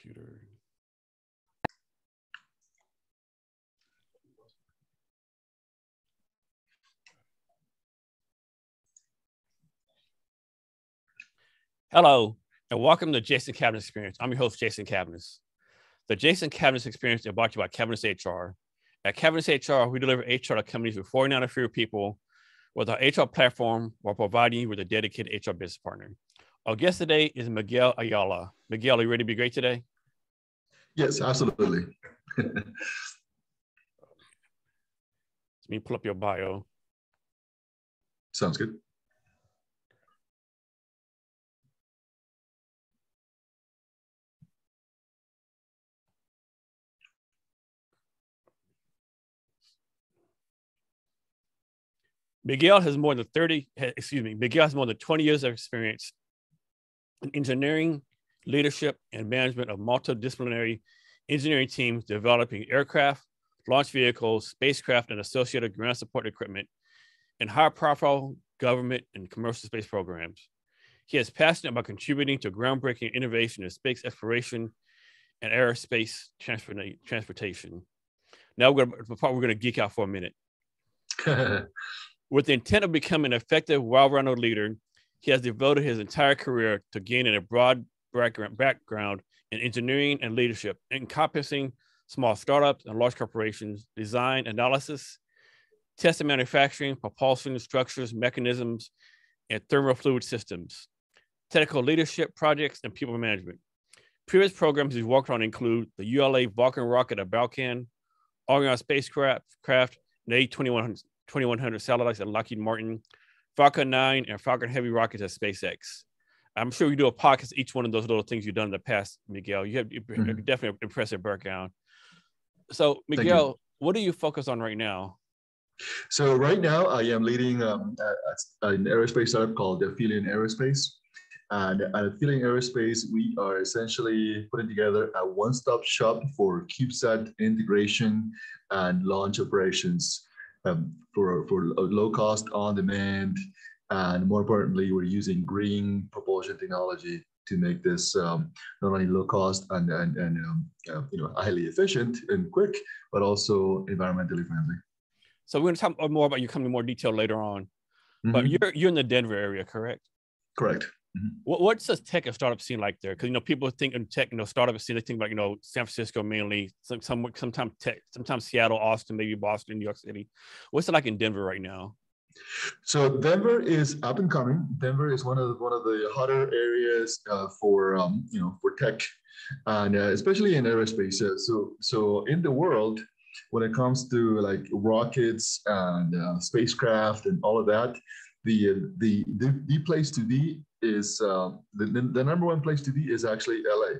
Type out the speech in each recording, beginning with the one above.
computer. Hello, and welcome to Jason Cavness Experience. I'm your host, Jason Cavness. The Jason Cavness Experience is brought to you by Cavness HR. At Cavness HR, we deliver HR to companies with 49 or fewer people with our HR platform while providing you with a dedicated HR business partner. Our guest today is Miguel Ayala. Miguel, are you ready to be great today? Yes, absolutely. Let me pull up your bio. Sounds good. Miguel has more than 30, eh, excuse me, Miguel has more than 20 years of experience in engineering, leadership, and management of multidisciplinary engineering teams developing aircraft, launch vehicles, spacecraft, and associated ground support equipment in high profile government and commercial space programs. He is passionate about contributing to groundbreaking innovation in space exploration and aerospace transportation. Now we're going to, we're going to geek out for a minute. With the intent of becoming an effective, well-rounded leader, he has devoted his entire career to gaining a broad background in engineering and leadership, encompassing small startups and large corporations, design, analysis, test and manufacturing, propulsion structures, mechanisms, and thermofluid systems, technical leadership projects, and people management. Previous programs he's worked on include the ULA Vulcan rocket at Belcan, Orion spacecraft, craft, and A2100 2100 satellites at Lockheed Martin, Falcon 9, and Falcon Heavy rockets at SpaceX. I'm sure you do a podcast each one of those little things you've done in the past, Miguel. You have mm-hmm. definitely impressive background. So, Miguel, what do you focus on right now? So right now, I am leading um, a, a, an aerospace startup called Aphelion Aerospace. And at Aphelion Aerospace, we are essentially putting together a one-stop shop for CubeSat integration and launch operations um, for, for low cost, on demand, and more importantly, we're using green propulsion technology to make this um, not only low cost and, and, and um, uh, you know highly efficient and quick, but also environmentally friendly. So we're going to talk more about you coming in more detail later on. Mm-hmm. But you're you're in the Denver area, correct? Correct. Mm-hmm. What, what's the tech and startup scene like there? Because you know people think in tech, you know, startup scene, they think about you know San Francisco mainly, some, some sometimes tech, sometimes Seattle, Austin, maybe Boston, New York City. What's it like in Denver right now? So Denver is up and coming. Denver is one of the, one of the hotter areas uh, for um, you know for tech, and uh, especially in aerospace. Uh, so so in the world, when it comes to like rockets and uh, spacecraft and all of that, the the the, the place to be is uh, the, the number one place to be is actually LA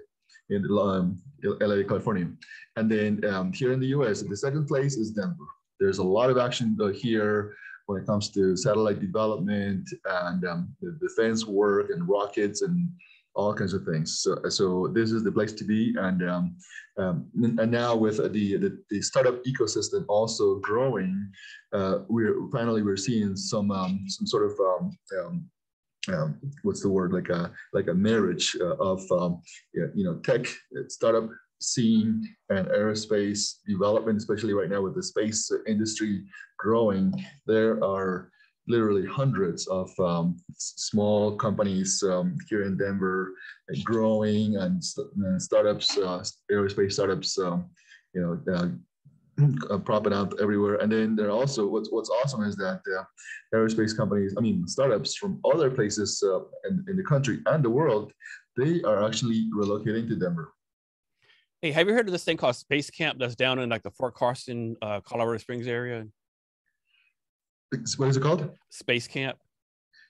in um, LA, California. And then um, here in the US, the second place is Denver. There's a lot of action here when it comes to satellite development and um, defense work and rockets and all kinds of things. So, so this is the place to be. And um, um, and now with the, the, the startup ecosystem also growing, uh, we're finally we're seeing some um, some sort of um, um, um, what's the word like a like a marriage uh, of um, you know tech startup scene and aerospace development, especially right now with the space industry growing. There are literally hundreds of um, small companies um, here in Denver growing and, and startups, uh, aerospace startups, um, you know, uh, uh, propping up everywhere. And then there are also what's what's awesome is that uh, aerospace companies, I mean startups from other places uh, in, in the country and the world, they are actually relocating to Denver. Hey, have you heard of this thing called Space Camp that's down in like the Fort Carson, uh, Colorado Springs area? What is it called? Space Camp.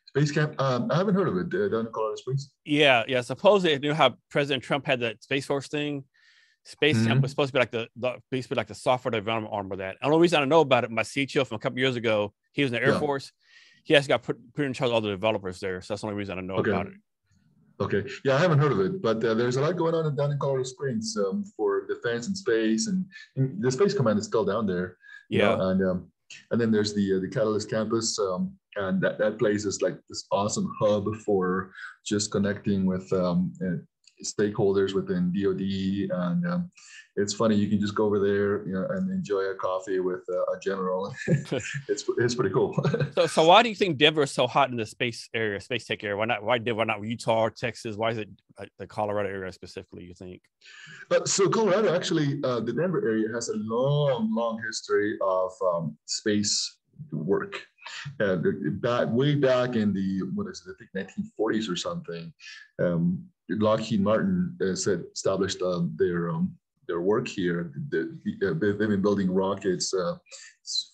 Space Camp. Um, I haven't heard of it uh, down in Colorado Springs. Yeah, yeah. Supposedly, you know how President Trump had that Space Force thing Space mm-hmm. Camp was supposed to be like the, the basically like the software development arm of that. And the only reason I know about it, my CTO from a couple years ago, he was in the Air yeah. Force. He actually got put, put in charge of all the developers there. So that's the only reason I know okay. about it. Okay. Yeah, I haven't heard of it, but uh, there's a lot going on down in Colorado Springs um, for defense and space, and, and, the Space Command is still down there. Yeah. Know, and um, and then there's the uh, the Catalyst campus, um, and that, that place is like this awesome hub for just connecting with um, stakeholders within DoD, and um, it's funny. You can just go over there, you know, and enjoy a coffee with uh, a general. it's it's pretty cool. so, so why do you think Denver is so hot in the space area, space tech area? Why not? Why Denver? Not Utah, Texas? Why is it the Colorado area specifically? You think? But so Colorado actually, uh, the Denver area has a long, long history of um, space work. Uh, back way back in the what is it? I think 1940s or something. Um, Lockheed Martin uh, said established uh, their um, their work here. Uh, they've been building rockets uh,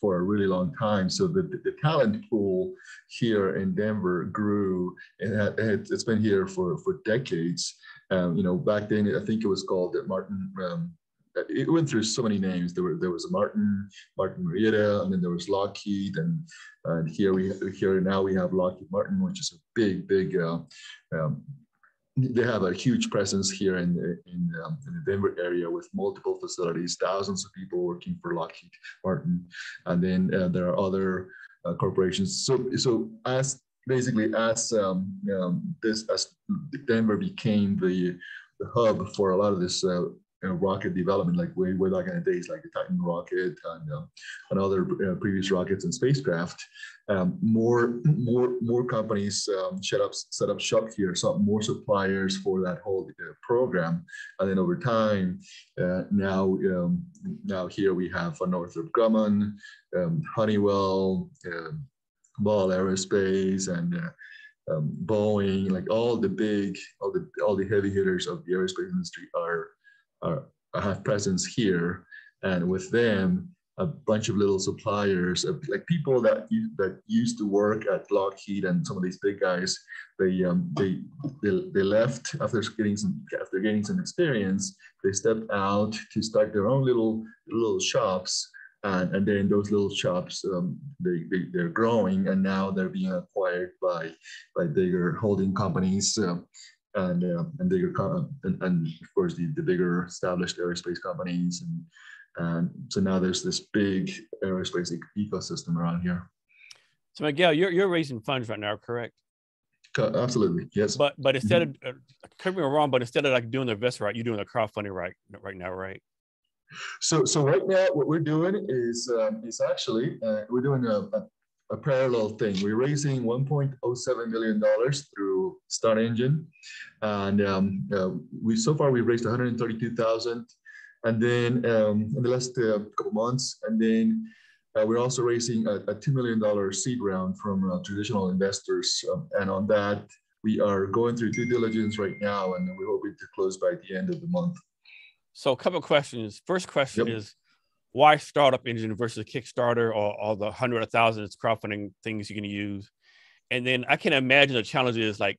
for a really long time. So the, the talent pool here in Denver grew, and it's been here for, for decades. Um, you know, back then, I think it was called Martin. Um, it went through so many names. There were there was a Martin, Martin Marietta, and then there was Lockheed, and and here we here now we have Lockheed Martin, which is a big big uh, um, they have a huge presence here in the, in, um, in, the Denver area with multiple facilities, thousands of people working for Lockheed Martin, and then uh, there are other uh, corporations. So, so as basically as um, um, this as Denver became the, the hub for a lot of this uh, uh, rocket development, like way, way back in the days, like the Titan rocket and, uh, and other uh, previous rockets and spacecraft. Um, more, more, more companies um, set up set up shop here, so more suppliers for that whole uh, program, and then over time, uh, now um, now here we have Northrop Grumman, um, Honeywell, um, Ball Aerospace, and uh, um, Boeing, like all the big, all the all the heavy hitters of the aerospace industry are are, have presence here, and with them, a bunch of little suppliers, like people that that used to work at Lockheed and some of these big guys. They um, they, they they left after getting some after getting some experience. They stepped out to start their own little little shops, and, and then those little shops um, they, they they're growing, and now they're being acquired by by bigger holding companies. And uh, and bigger and, and of course the, the bigger established aerospace companies and and so now there's this big aerospace ecosystem around here. So Miguel, you're you're raising funds right now, correct? Absolutely, yes. But but instead of uh, correct me wrong, but instead of like doing the invest right, you're doing the crowdfunding right right now, right? So so right now what we're doing is um, is actually uh, we're doing a, a, a parallel thing. We're raising 1.07 million dollars through Start Engine, and um, uh, we so far we've raised 132,000, and then um, in the last uh, couple months, and then uh, we're also raising a, a, two million dollar seed round from uh, traditional investors, um, and on that we are going through due diligence right now, and we're hoping to close by the end of the month. So, a couple of questions. First question yep. is why startup engine versus Kickstarter or all the hundred of thousands crowdfunding things you can use? And then I can imagine the challenges like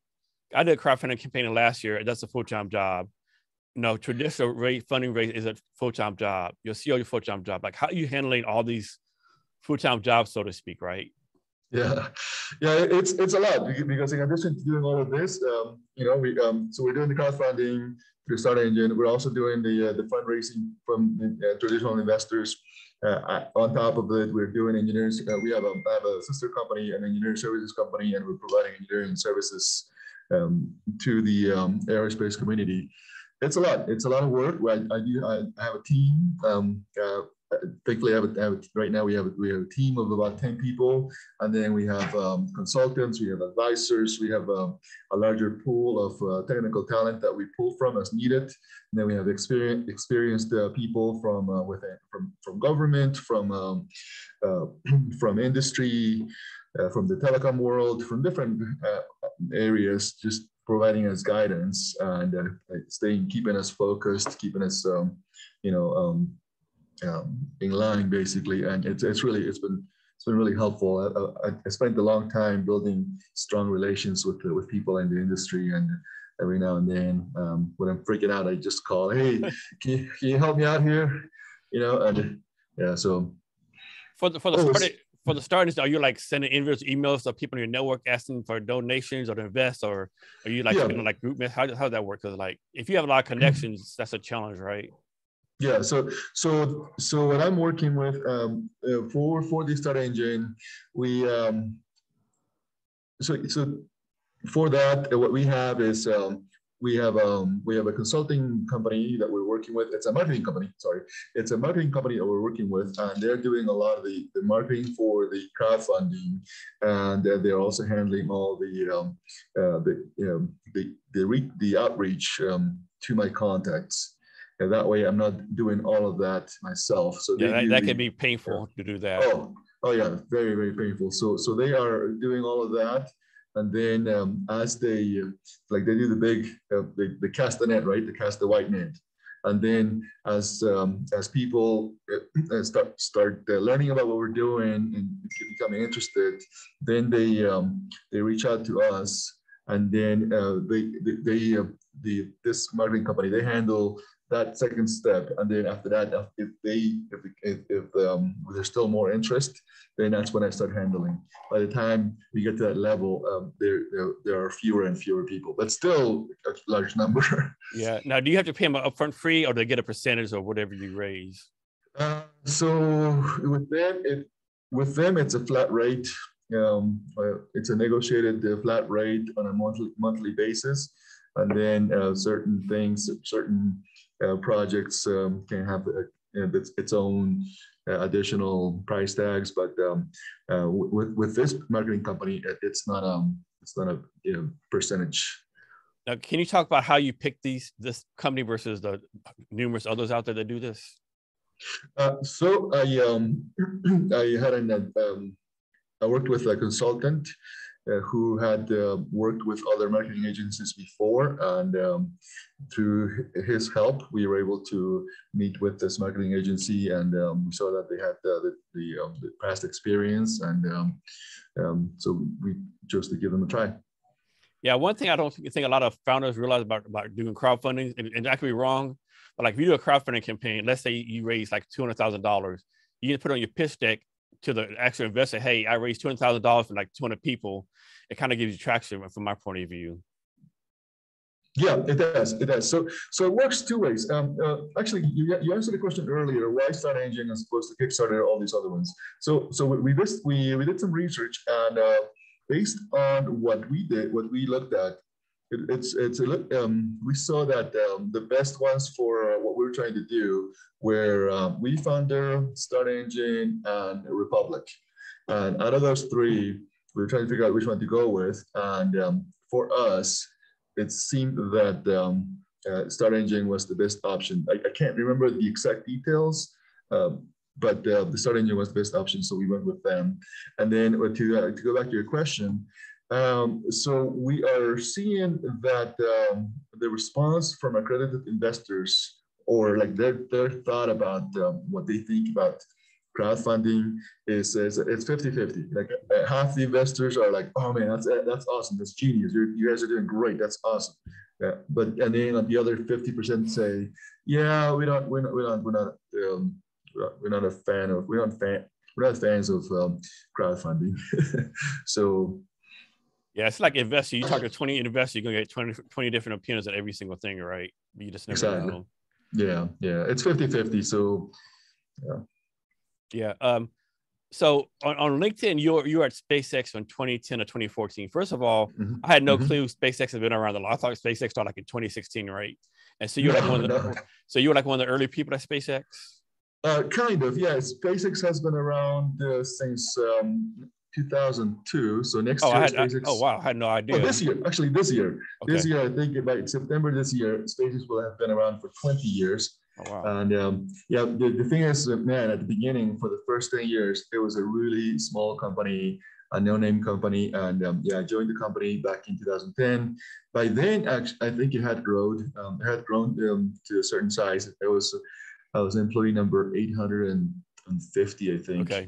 I did a crowdfunding campaign last year. And that's a full-time job. You know, traditional rate funding rate is a full-time job. Your CEO, your full-time job. Like how are you handling all these full-time jobs, so to speak, right? Yeah, yeah, it's it's a lot because in addition to doing all of this, um, you know, we um, so we're doing the crowdfunding, through Start Engine. We're also doing the, uh, the fundraising from uh, traditional investors. Uh, on top of it, we're doing engineers. We have a, have a sister company, an engineering services company, and we're providing engineering services um, to the um, aerospace community. It's a lot. It's a lot of work. I, I do. I, have a team. Um, uh, I have, a, have right now we have a, we have a team of about ten people, and then we have um, consultants, we have advisors, we have um, a larger pool of uh, technical talent that we pull from as needed. And then we have experienced experienced uh, people from uh, within from from government, from um, uh, from industry, uh, from the telecom world, from different uh, areas, just providing us guidance and staying keeping us focused, keeping us um, you know um, in line basically, and it's it's really it's been it's been really helpful. I, I, I spent a long time building strong relations with with people in the industry, and every now and then um, when I'm freaking out, I just call, hey, can you, can you help me out here? You know, and yeah, so for the for the oh, start, for the starters, are you like sending invites, emails to people in your network asking for donations or to invest, or are you like yeah. like group? How how does that work? Because like if you have a lot of connections, that's a challenge, right? Yeah, so so so what I'm working with um, uh, for for the Start Engine, we um, so so for that uh, what we have is um, we have um, we have a consulting company that we're working with. It's a marketing company. Sorry, it's a marketing company that we're working with, and they're doing a lot of the, the marketing for the crowdfunding, and uh, they're also handling all the um, uh, the um, the the, re- the outreach um, to my contacts. And that way, I'm not doing all of that myself. So yeah, that, that the, can be painful to do that. Oh, oh yeah, very very painful. So so they are doing all of that and then um, as they like they do the big uh, they, they cast the net right they cast the white net and then as um, as people uh, start start uh, learning about what we're doing and becoming interested then they um, they reach out to us and then uh, they they, they uh, the this marketing company they handle that second step and then after that if they if if, if um, there's still more interest then that's when i start handling. By the time we get to that level um, there, there there are fewer and fewer people but still a large number. Yeah. Now do you have to pay them upfront free or do they get a percentage of whatever you raise? Uh, so with them it with them it's a flat rate. Um, uh, it's a negotiated uh, flat rate on a monthly monthly basis and then uh, certain things certain projects um, can have its, its own uh, additional price tags. But um, uh, with with this marketing company, it's not um it's not a you know, percentage. Now, can you talk about how you pick these this company versus the numerous others out there that do this? Uh, so I um I had an um, I worked with a consultant uh, who had uh, worked with other marketing agencies before. And um, through his help, we were able to meet with this marketing agency and um, we saw that they had the, the, um, the past experience. And um, um, so we chose to give them a try. Yeah, one thing I don't think a lot of founders realize about, about doing crowdfunding, and, and that could be wrong, but like if you do a crowdfunding campaign, let's say you raise like $200,000, you can put on your pitch deck to the actual investor, hey, I raised two hundred thousand dollars for like two hundred people. It kind of gives you traction from my point of view. Yeah, it does. It does. So, so it works two ways. Um, uh, actually, you, you answered the question earlier. Why Start Engine as opposed to Kickstarter, all these other ones? So, so we we we did some research, and uh, based on what we did, what we looked at, it, it's it's um, we saw that um, the best ones for uh, what we were trying to do were um, WeFounder, Start Engine, and Republic. And out of those three, we were trying to figure out which one to go with. And um, for us, it seemed that um, uh, Start Engine was the best option. I, I can't remember the exact details, um, but uh, the Start Engine was the best option, so we went with them. And then uh, to, uh, to go back to your question, um, so we are seeing that um, the response from accredited investors or like their, their thought about um, what they think about crowdfunding is, is it's 50 50 like uh, half the investors are like oh man that's that's awesome. That's genius. You're, you guys are doing great. That's awesome. Yeah but and then the other 50 percent say yeah we don't we're not we're not we're not, we're not a fan of we're not fan we're not fans of um, crowdfunding. So yeah, it's like investor. You talk to 20 investors, you're gonna get 20, 20 different opinions on every single thing, right? You just never exactly. know. Yeah, yeah. It's 50-50. So yeah. Yeah. Um, so on, on LinkedIn, you're you're at SpaceX from 2010 to 2014. First of all, mm-hmm. I had no mm-hmm. clue SpaceX had been around a lot. I thought SpaceX started like in 2016, right? And so you're no, like one of the no. so you were like one of the early people at SpaceX. Uh, kind of, yeah. SpaceX has been around uh, since um, 2002. So next oh, year, had, SpaceX. I, oh wow, I had no idea. Oh, this year, actually, this year, okay. this year, I think by September this year, SpaceX will have been around for 20 years. Oh, wow. And um, yeah, the, the thing is, man, at the beginning, for the first 10 years, it was a really small company, a no-name company, and um, yeah, I joined the company back in 2010. By then, actually, I think it had grown. Um, it had grown um, to a certain size. It was, I was employee number 850, I think. Okay.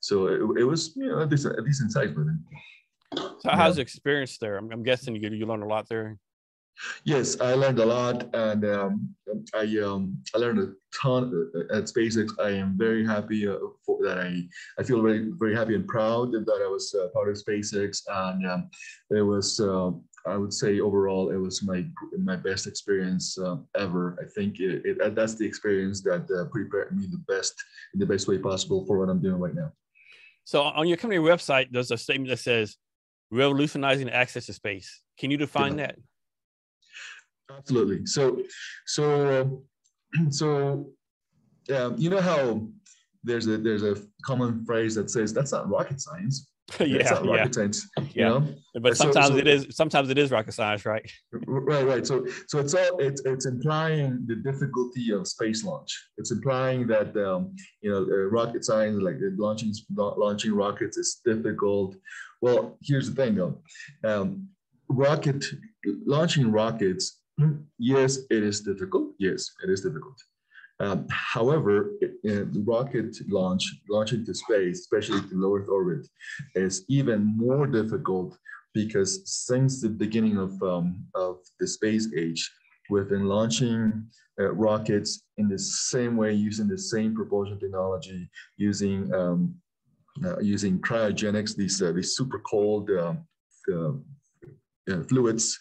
So it, it was you know a decent, a decent size then. So yeah. how's the experience there? I'm, I'm guessing you you learned a lot there. Yes, I learned a lot, and um, I um, I learned a ton at SpaceX. I am very happy uh, for that. I I feel very very happy and proud that I was uh, part of SpaceX, and um, it was uh, I would say overall it was my my best experience uh, ever. I think it, it, that's the experience that uh, prepared me the best in the best way possible for what I'm doing right now. So on your company website, there's a statement that says revolutionizing access to space. Can you define yeah. that? Absolutely. So, so, so, um, you know how there's a there's a common phrase that says that's not rocket science. yeah, It's not rocket yeah, science. yeah. You know? But So- sometimes so- it is. Sometimes it is rocket science, right? Right, right. So, so it's all it's it's implying the difficulty of space launch. It's implying that um, you know uh, rocket science, like uh, launching launching rockets, is difficult. Well, here's the thing, though. Um, rocket launching rockets, yes, it is difficult. Yes, it is difficult. Um, however, uh, rocket launch, launching to space, especially to low Earth orbit, is even more difficult because since the beginning of, um, of the space age, we've been launching uh, rockets in the same way, using the same propulsion technology, using um, uh, using cryogenics, these uh, these super cold um, uh, fluids,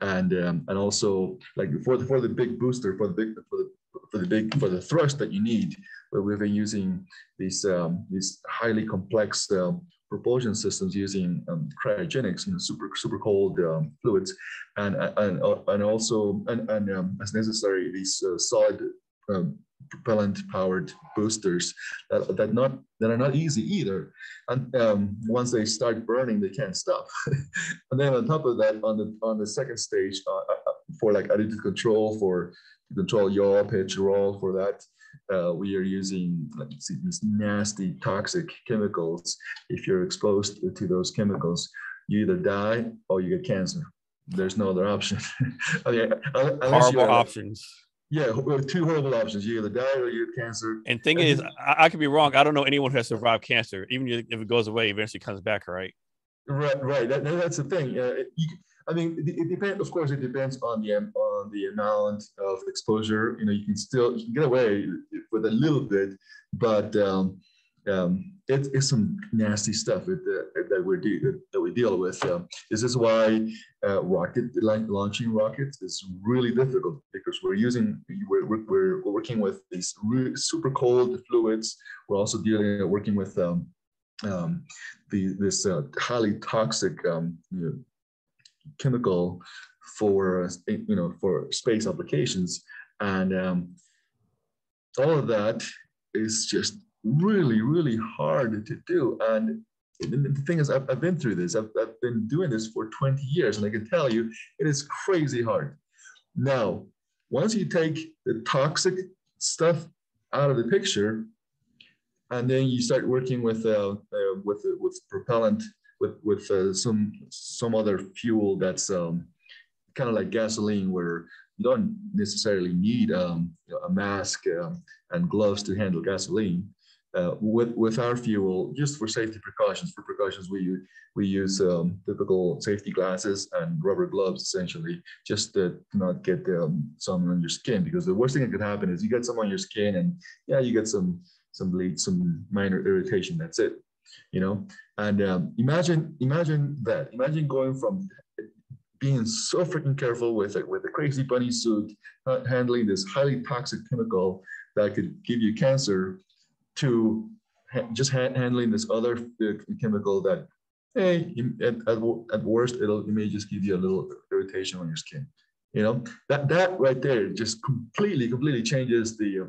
and um, and also like for the for the big booster for the big for the for the big for the thrust that you need, but we've been using these um, these highly complex um, propulsion systems using um, cryogenics, know, super super cold um, fluids, and and and also and, and um, as necessary these uh, solid propellant powered boosters that, that not that are not easy either. And um, once they start burning they can't stop. And then on top of that on the on the second stage uh, uh, for like attitude control for to control yaw pitch roll for that uh, we are using like see, these nasty toxic chemicals if you're exposed to those chemicals you either die or you get cancer there's no other option unless you Horrible are- options. yeah, two horrible options. You either die or you get cancer. And thing And is, I, I could be wrong. I don't know anyone who has survived cancer. Even if it goes away, eventually comes back, right? Right, right. That, that- that's the thing. Uh, you, I mean, it, it depends. Of course, it depends on the am- the amount of exposure. You know, you can still you can get away with a little bit, but um, um, it, it's some nasty stuff that, we de- that we deal with. Um, this is why uh, rocket launching rockets is really difficult because we're using we're, we're, working with these really super cold fluids. We're also dealing working with um, um, the this uh, highly toxic um, you know, chemical for you know for space applications, and um, all of that is just really really hard to do. And the the thing is, I've, I've been through this. I've, I've been doing this for 20 years, and I can tell you, it is crazy hard. Now, once you take the toxic stuff out of the picture, and then you start working with uh, uh, with with propellant with with uh, some some other fuel that's um, kind of like gasoline, where you don't necessarily need um, a mask um, and gloves to handle gasoline. Uh, with with our fuel, just for safety precautions, for precautions we we use um, typical safety glasses and rubber gloves essentially, just to not get um, some on your skin. Because the worst thing that could happen is you get some on your skin, and yeah, you get some some bleed, some minor irritation. That's it, you know. And um, imagine, imagine that. Imagine going from being so freaking careful with it, with a crazy bunny suit, uh, handling this highly toxic chemical that could give you cancer, to ha- just ha- handling this other uh, chemical that, hey, at, at, at worst, it'll it may just give you a little irritation on your skin. You know that that right there just completely, completely changes the uh,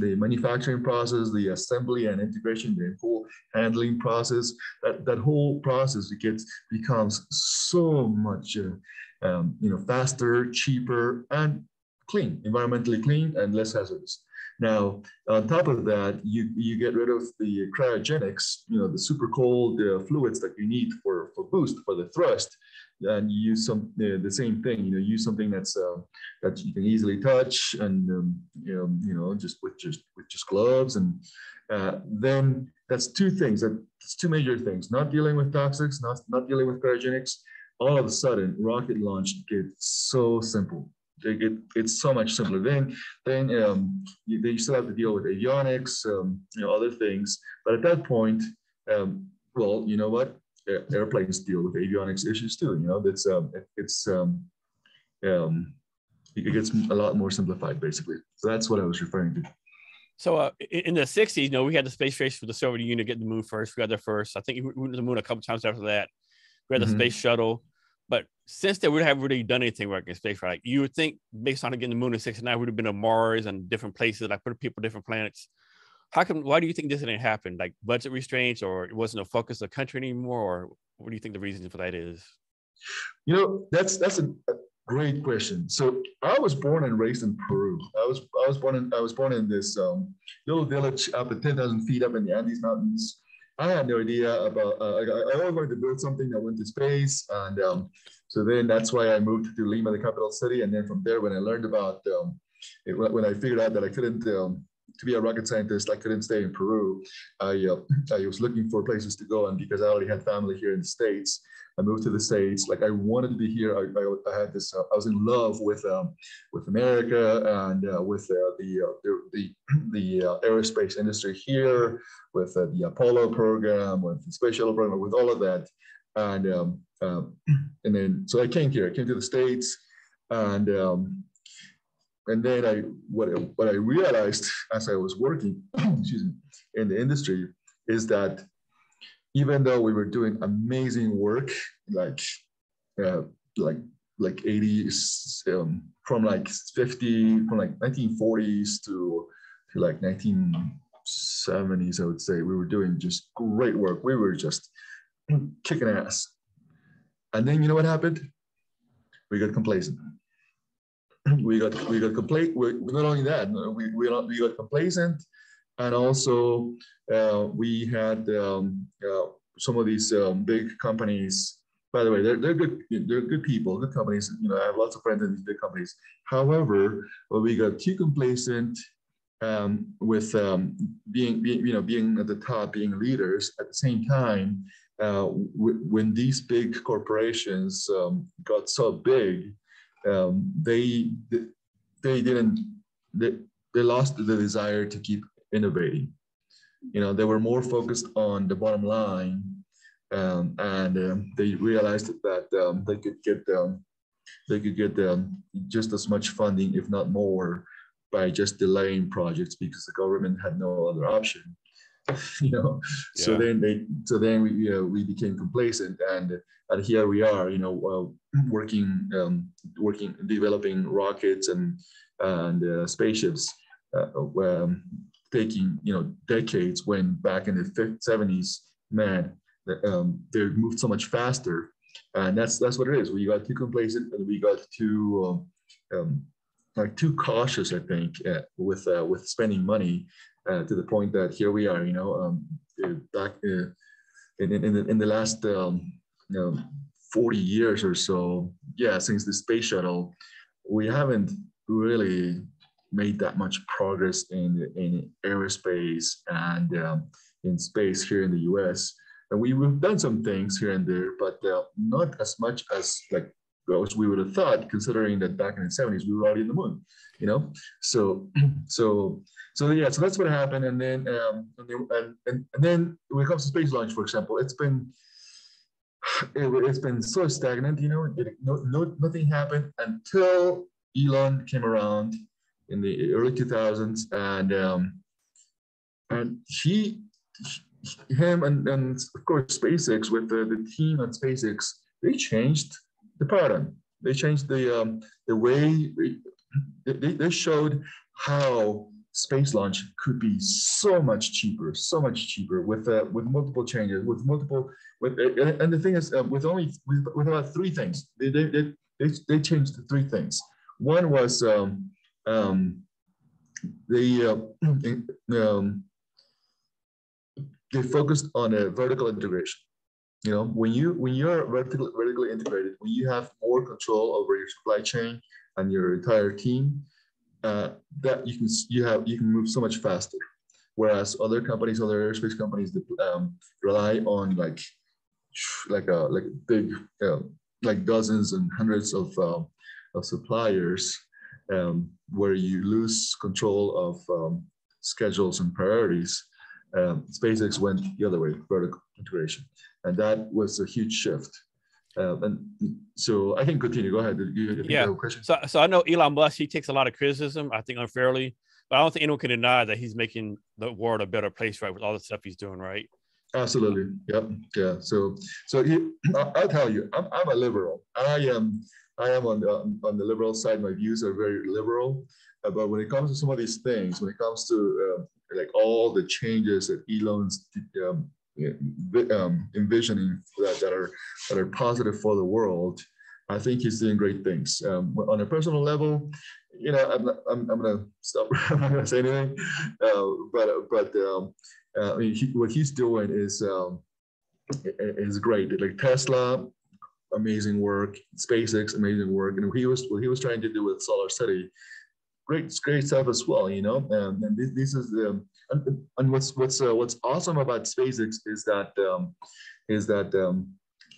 the manufacturing process, the assembly and integration, the whole handling process, that, that whole process gets becomes so much, uh, um, you know, faster, cheaper, and clean, environmentally clean and less hazardous. Now, on top of that, you, you get rid of the cryogenics, you know, the super cold uh, fluids that you need for, for boost, for the thrust, and you use some uh, the same thing, you know, use something that's uh, that you can easily touch and um, you know, you know, just with just with just gloves, and uh, then that's two things. That's two major things. Not dealing with toxics, not not dealing with cryogenics. All of a sudden, rocket launch gets so simple. Get it's so much simpler. Then then um, you, then you still have to deal with avionics, um, you know, other things. But at that point, um, well, you know what? Air- Airplanes deal with avionics issues too. You know, that's um, it's um, um, it gets a lot more simplified, basically. So that's what I was referring to. So uh, in the 60s, you know, we had the space race with the Soviet Union to get the moon first. We got there first. I think we went to the moon a couple times after that. We had the Mhm. space shuttle. But since then, we haven't really done anything working in space, right? You would think based on getting the moon in 69, we'd have been on Mars and different places, like put people different planets. How come, why do you think this didn't happen? Like budget restraints or it wasn't a focus of the country anymore? Or what do you think the reason for that is? You know, that's, that's a, great question. So I was born and raised in Peru. I was, I was born in, I was born in this um, little village up at 10,000 feet up in the Andes Mountains. I had no idea about. Uh, I, I, always wanted to build something that went to space, and um, so then that's why I moved to Lima, the capital city. And then from there, when I learned about, um, it, when I figured out that I couldn't um, to be a rocket scientist, I couldn't stay in Peru. I uh, I was looking for places to go, and because I already had family here in the states, I moved to the states. Like I wanted to be here. I, I, I had this. Uh, I was in love with um, with America and uh, with uh, the, uh, the the the uh, aerospace industry here, with the Apollo program, with the space shuttle program, with all of that, and um, um, and then so I came here. I came to the states, and um, and then I what what I realized as I was working, excuse me, in the industry is that even though we were doing amazing work, like uh, like like 80s um, from like 50 from like 1940s to to like 1970s, I would say we were doing just great work. We were just kicking ass. And then you know what happened? We got complacent we got we got complacent. Not only that, we we, we got complacent, and also uh, we had um, uh, some of these um, big companies. By the way, they're, they're good. They're good people, good companies. You know, I have lots of friends in these big companies. However, we got too complacent um, with um, being, being, you know, being at the top, being leaders. At the same time, uh, when these big corporations um, got so big, um, they they didn't they, they lost the desire to keep innovating. You know they were more focused on the bottom line um, and um, they realized that um, they could get um, they could get um, just as much funding if not more by just delaying projects because the government had no other option you know? Yeah. so then they so then we you know we became complacent and and here we are you know uh, working um, working developing rockets and and uh, spaceships uh, um, taking you know decades when back in the 70s man um, they moved so much faster. And that's that's what it is. We got too complacent and we got too um, um like too cautious i think uh, with uh, with spending money uh, to the point that here we are, you know, um, uh, back uh, in, in, in, the, in the last um, you know, 40 years or so, yeah, since the space shuttle, we haven't really made that much progress in, in aerospace and um, in space here in the US. And we, we've done some things here and there, but uh, not as much as like we would have thought, considering that back in the 70s we were already in the moon, you know. So, so so yeah, so that's what happened, and then um, and, then, and, and then when it comes to space launch, for example, it's been it, has been so stagnant. You know, it, no, no, nothing happened until Elon came around in the early 2000s, and um, and he, him, and, and of course SpaceX with the, the team at SpaceX, they changed the. They changed the um, the way they, they showed how space launch could be so much cheaper, so much cheaper with uh, with multiple changes, with multiple with and the thing is uh, with only with, with about three things. They they, they they changed three things. One was um, um, they uh, um, they focused on a vertical integration. You know, when you when you're vertically vertically integrated, when you have more control over your supply chain and your entire team, uh, that you can you have you can move so much faster. Whereas other companies, other aerospace companies, um, rely on like like a like big uh, like dozens and hundreds of uh, of suppliers, um, where you lose control of um, schedules and priorities. Um, SpaceX went the other way, vertical integration, and that was a huge shift. Uh, and so I can continue. Go ahead. Yeah. So, so I know Elon Musk. He takes a lot of criticism. I think unfairly, but I don't think anyone can deny that he's making the world a better place, right, with all the stuff he's doing, right? Absolutely. Yep. Yeah. So, so he, I'll tell you, I'm, I'm a liberal. I am, I am on the on the liberal side. My views are very liberal. Uh, but when it comes to some of these things, when it comes to uh, like all the changes that Elon's um, um, envisioning that, that are that are positive for the world, I think he's doing great things. Um, on a personal level, you know, I'm, I'm, I'm gonna stop. I'm not gonna say anything. Uh, but but um, uh, I mean, he, what he's doing is um, is great. Like Tesla, amazing work. SpaceX, amazing work. And he was what he was trying to do with Solar City, great great stuff as well. You know, and, and this, this is the um, and, and, what's what's uh, what's awesome about SpaceX is that um, is that um,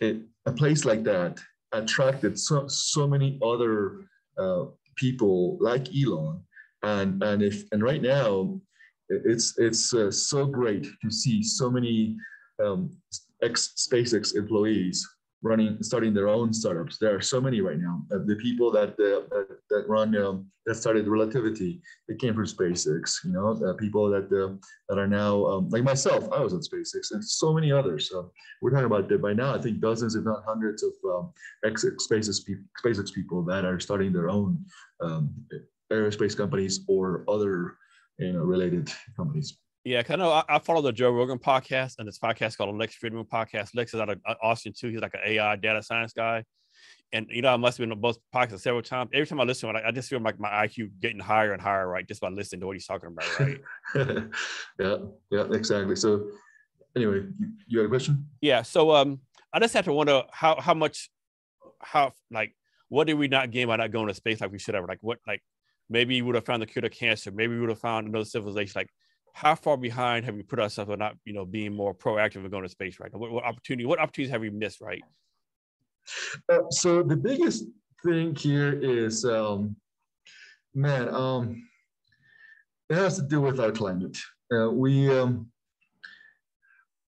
it, a place like that attracted so so many other uh, people like Elon, and and if and right now, it's it's uh, so great to see so many um, ex SpaceX employees running starting their own startups. There are so many right now. Uh, the people that uh, that, that run um, that started Relativity, they came from SpaceX. You know, uh, people that uh, that are now um, like myself. I was at SpaceX, and so many others. So we're talking about that by now. I think dozens, if not hundreds, of um, ex SpaceX SpaceX people that are starting their own um, aerospace companies or other you know related companies. Yeah, I know I, I, follow the Joe Rogan podcast and this podcast called Lex Fridman podcast. Lex is out of uh, Austin too. He's like an AI data science guy. And you know, I must have been on both podcasts several times. Every time I listen to it, I just feel like my IQ getting higher and higher, right? Just by listening to what he's talking about, right? yeah, yeah, exactly. So anyway, you, you had a question? Yeah. So um I just have to wonder how how much how like what did we not gain by not going to space like we should have? Like what like maybe we would have found the cure to cancer, maybe we would have found another civilization. Like how far behind have we put ourselves on not, you know, being more proactive and going to space, right? What, what opportunity, what opportunities have we missed, right? Uh, so the biggest thing here is, um, man, um, it has to do with our climate. Uh, we, um,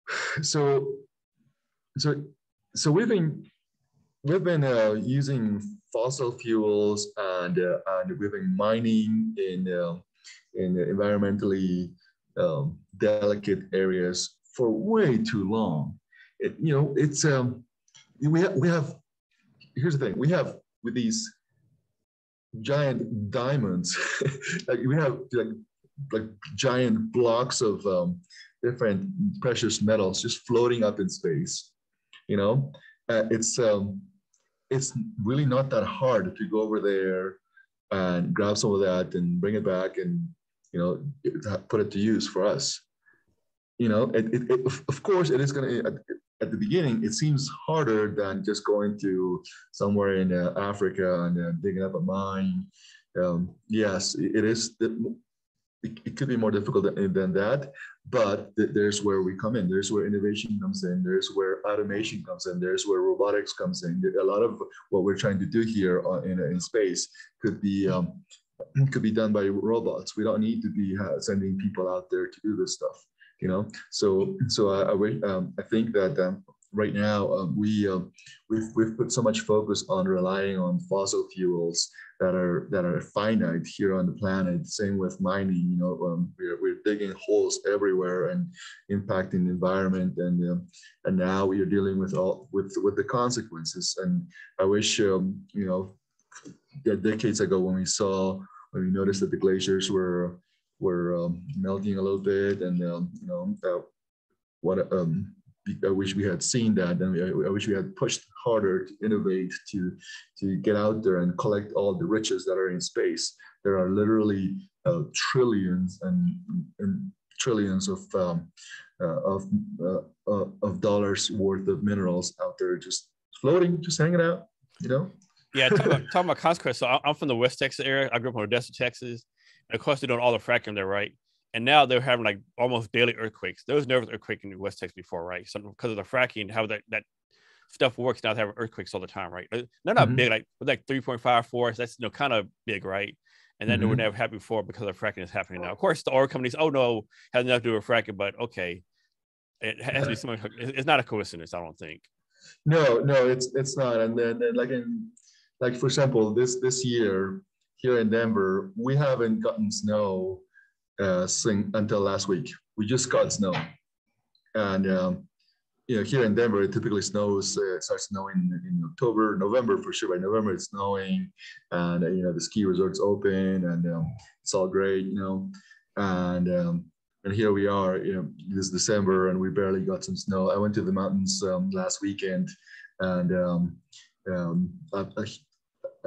so, so, so we've been, we've been uh, using fossil fuels and, uh, and we've been mining in, uh, in environmentally um, delicate areas for way too long. It, you know, it's um, we have we have. Here's the thing: we have with these giant diamonds, like we have like like giant blocks of um, different precious metals just floating up in space. You know, uh, it's um, it's really not that hard to go over there and grab some of that and bring it back and you know, put it to use for us. You know, it, it, it of course, it is going to, at, the beginning, it seems harder than just going to somewhere in uh, Africa and uh, digging up a mine. Um, yes, it is. It, could be more difficult than, than that, but th- there's where we come in. There's where innovation comes in. There's where automation comes in. There's where robotics comes in. A lot of what we're trying to do here in, in space could be um, could be done by robots. We don't need to be uh, sending people out there to do this stuff, you know. So, so I, I, um, I think that um, right now um, we um, we've we've put so much focus on relying on fossil fuels that are that are finite here on the planet. Same with mining. You know, um, we're we're digging holes everywhere and impacting the environment, and um, and now we are dealing with all with with the consequences. And I wish you know decades ago when we saw when we noticed that the glaciers were were um, melting a little bit, and um, you know uh, what um, I wish we had seen that, and I wish we had pushed harder to innovate to to get out there and collect all the riches that are in space. There are literally uh, trillions and, and trillions of um, uh, of uh, uh of dollars worth of minerals out there just floating, just hanging out. You know yeah, talking about, talking about consequence. So I'm from the West Texas area. I grew up in Odessa, Texas. And of course, they're doing all the fracking there, right? And now they're having like almost daily earthquakes. There was never an earthquake in West Texas before, right? So because of the fracking, how that that stuff works now, they have earthquakes all the time, right? They're not mm-hmm. big, like like 3.5 force. That's you know kind of big, right? And then mm-hmm. they were never happened before because of fracking is happening now. Of course, the oil companies, oh no, has nothing to do with fracking, but okay, it has to be something. It's not a coincidence, I don't think. No, no, it's it's not. And then, then like in like for example, this this year here in Denver, we haven't gotten snow uh, until last week. We just got snow, and um, you know, here in Denver, it typically snows. Uh, starts snowing in, October, November for sure. By November, it's snowing, and uh, you know the ski resorts open, and um, it's all great, you know. And um, and here we are, you know, this December, and we barely got some snow. I went to the mountains um, last weekend, and um, um, I,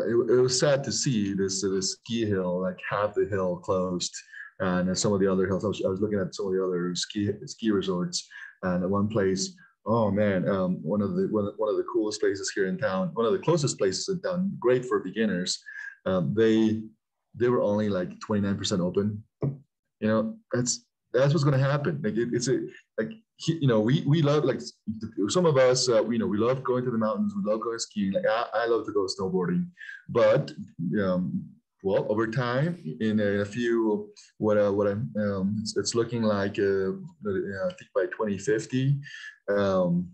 it, it, was sad to see this this ski hill, like half the hill closed, and some of the other hills. I was, I was looking at some of the other ski ski resorts, and at one place Oh man, um, one of the one one of the coolest places here in town, one of the closest places in town, great for beginners. Um, they they were only like 29% open. You know, that's that's what's going to happen. Like it, it's a like you know we we love like some of us uh, we, you know we love going to the mountains, we love going skiing. Like I, I love to go snowboarding, but um, well, over time, in a, in a few, what uh, what I'm, um, it's, it's, looking like, uh, I think by 2050, um,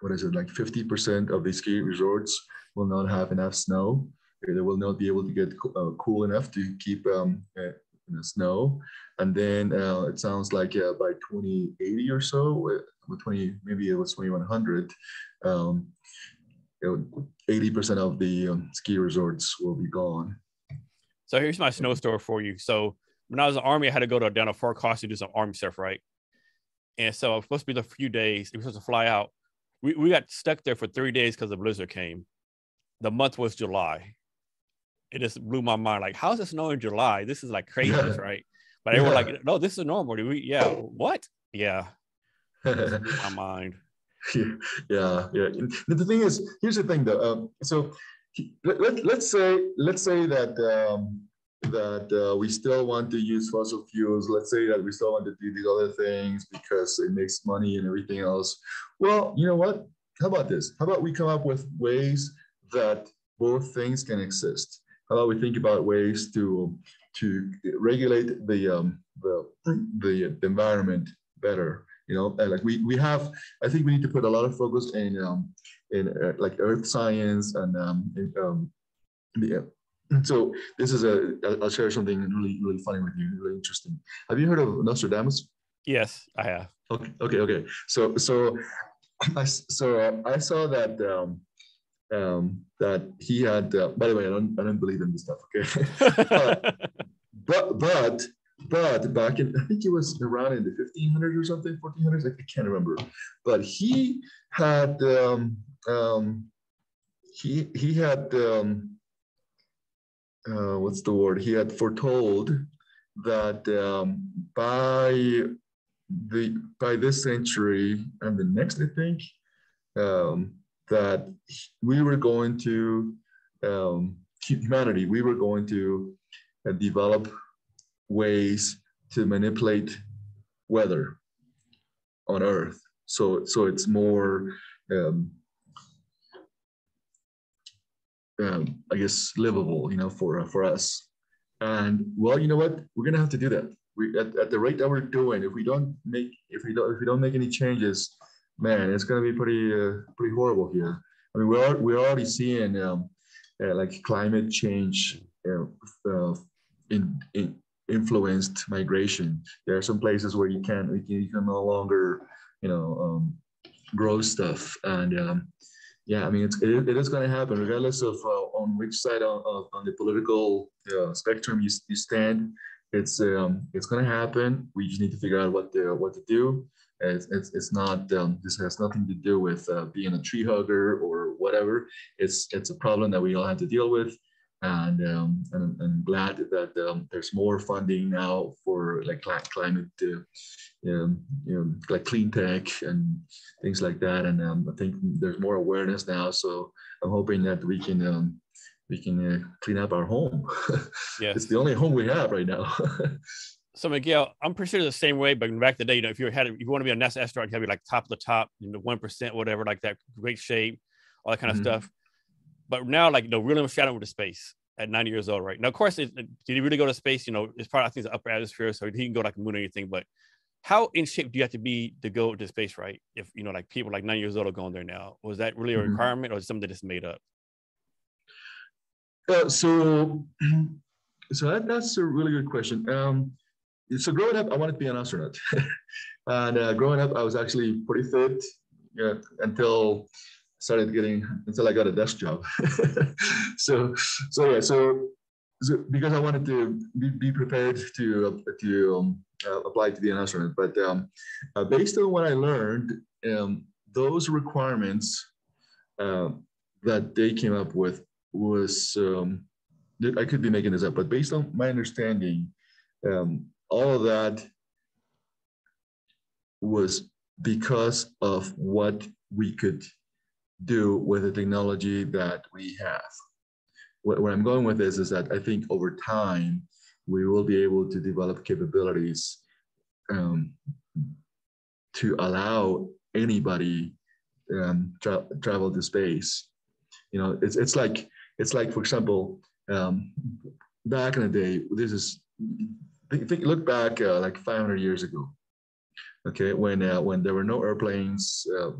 what is it, like 50% of the ski resorts will not have enough snow. They will not be able to get uh, cool enough to keep um, uh, snow. And then uh, it sounds like uh, by 2080 or so, with 20, maybe it was 2100, um, 80% of the um, ski resorts will be gone. So here's my snow story for you. So when I was in the army, I had to go to down to Fort Caustic to do some army stuff, right? And so was supposed to be a few days. We were supposed to fly out. We, we got stuck there for three days because the blizzard came. The month was July. It just blew my mind. Like, how's it snow in July? This is like crazy, right? But everyone were like, no, this is normal. We, yeah, what? Yeah. my mind. Yeah, yeah. The thing is, here's the thing though. Um, so let, let, let's say let's say that um, that uh, we still want to use fossil fuels. Let's say that we still want to do these other things because it makes money and everything else. Well, you know what? How about this? How about we come up with ways that both things can exist? How about we think about ways to to regulate the um, the, the environment better? You know, like we we have. I think we need to put a lot of focus in um, in uh, like earth science and um, in, um, the, so this is a i'll share something really really funny with you really interesting have you heard of nostradamus yes i have okay okay okay so so i so uh, i saw that um um that he had uh, by the way i don't i don't believe in this stuff okay but but but back in i think it was around in the 1500s or something 1400s i can't remember but he had um um he he had um uh, what's the word? He had foretold that um, by the by this century and the next, I think, um, that we were going to um, humanity, we were going to uh, develop ways to manipulate weather on Earth. So so it's more um, um, I guess, livable, you know, for uh, for us. And well, you know what? We're gonna have to do that. We at, at the rate that we're doing, if we don't make if we don't if we don't make any changes, man, it's gonna be pretty uh, pretty horrible here. I mean, we're we're already seeing um, uh, like climate change uh, in, in influenced migration. There are some places where you can't you can no longer you know um, grow stuff and um, yeah, I mean, it's, it, it is going to happen regardless of uh, on which side of, of, on the political uh, spectrum you, you stand. It's um, it's going to happen. We just need to figure out what to what to do. It's, it's, it's not um, this has nothing to do with uh, being a tree hugger or whatever. It's it's a problem that we all have to deal with and um, and I'm glad that um, there's more funding now for like climate, uh, um, you know, like clean tech and things like that. And um, I think there's more awareness now. So I'm hoping that we can um, we can uh, clean up our home. Yeah, it's the only home we have right now. so Miguel, I'm pretty sure the same way, but back in the day, you know, if you had if you want to be a NASA astronaut, you have to be like top of the top, you know, one percent, whatever, like that, great shape, all that kind of mm-hmm. stuff. But now like you know really shot over to space at 90 years old right? Now of course it, did he really go to space? You know it's part i think the upper atmosphere so he can go like the moon or anything but how in shape do you have to be to go to space right? If you know like people like 90 years old are going there now was that really a mm-hmm. requirement or something that's made up? Uh, so so that, that's a really good question. Um so growing up, I wanted to be an astronaut. and uh, growing up, I was actually pretty fit yeah, until started getting until I got a desk job. so so yeah so, so, because I wanted to be, be prepared to to um, uh, apply to be an astronaut, but um, uh, based on what I learned, um, those requirements uh, that they came up with was um, I could be making this up, but based on my understanding, um, all of that was because of what we could do with the technology that we have. What, where I'm going with this is that I think over time, we will be able to develop capabilities um, to allow anybody um, tra travel to space. You know, it's, it's like, it's like, for example, um, back in the day, this is, think, think look back uh, like 500 years ago okay when uh, when there were no airplanes uh,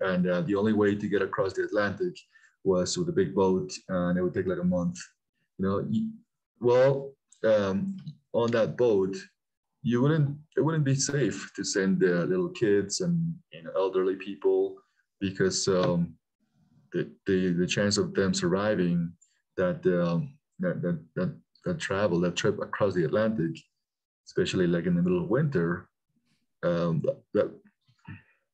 and, uh, the only way to get across the atlantic was with a big boat and it would take like a month you know? Well um, on that boat you wouldn't it wouldn't be safe to send little kids and you know, elderly people because um, the, the the chance of them surviving that um, that, that that that travel that trip across the atlantic especially like in the middle of winter um, that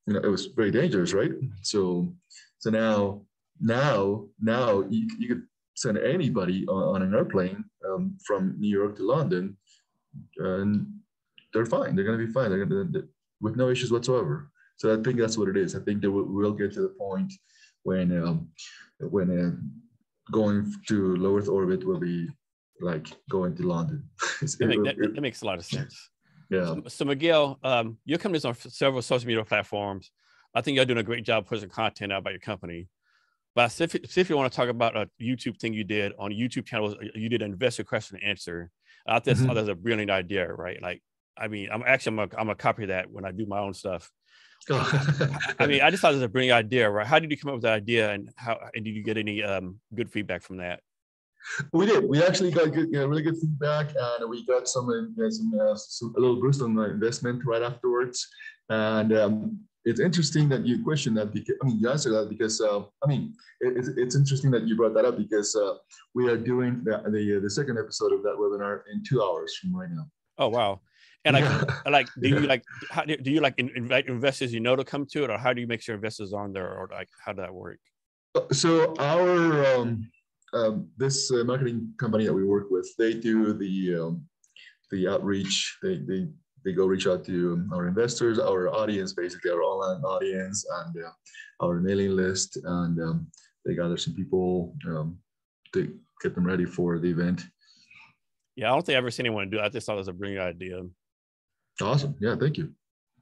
you know it was very dangerous, right? So so now now now you, you could send anybody on, on an airplane um, from New York to London, and they're fine. They're gonna be fine. They're gonna they, with no issues whatsoever. So I think that's what it is. I think that we'll, we'll get to the point when um, when uh, going to low Earth orbit will be like going to London. that, that, that, makes a lot of sense. Yeah. So, so Miguel, um, your company's on several social media platforms. I think you're doing a great job pushing content out about your company. But if, if you want to talk about a YouTube thing you did on YouTube channel, you did an investor question and answer. I thought mm-hmm. that's a brilliant idea, right? Like, I mean, I'm actually I'm a, I'm a copy that when I do my own stuff. I mean, I just thought it was a brilliant idea, right? How did you come up with that idea, and how and did you get any um, good feedback from that? We did. We actually got good, you know, really good feedback, and we got some, uh, some, uh, some, a little boost on the investment right afterwards. And um, it's interesting that you question that because I mean you answer that because uh, I mean it, it's, it's interesting that you brought that up because uh, we are doing the, the the second episode of that webinar in two hours from right now. Oh wow! And like, yeah. like, do you like, how, do you like invite investors you know to come to it, or how do you make sure investors on there, or like, how does that work? So our um, um, this uh, marketing company that we work with, they do the um, the outreach. They, they they go reach out to our investors, our audience, basically our online audience, and uh, our mailing list, and um, they gather some people um, to get them ready for the event. Yeah, I don't think I've ever seen anyone do. That. I just thought it was a brilliant idea. Awesome. Yeah, thank you.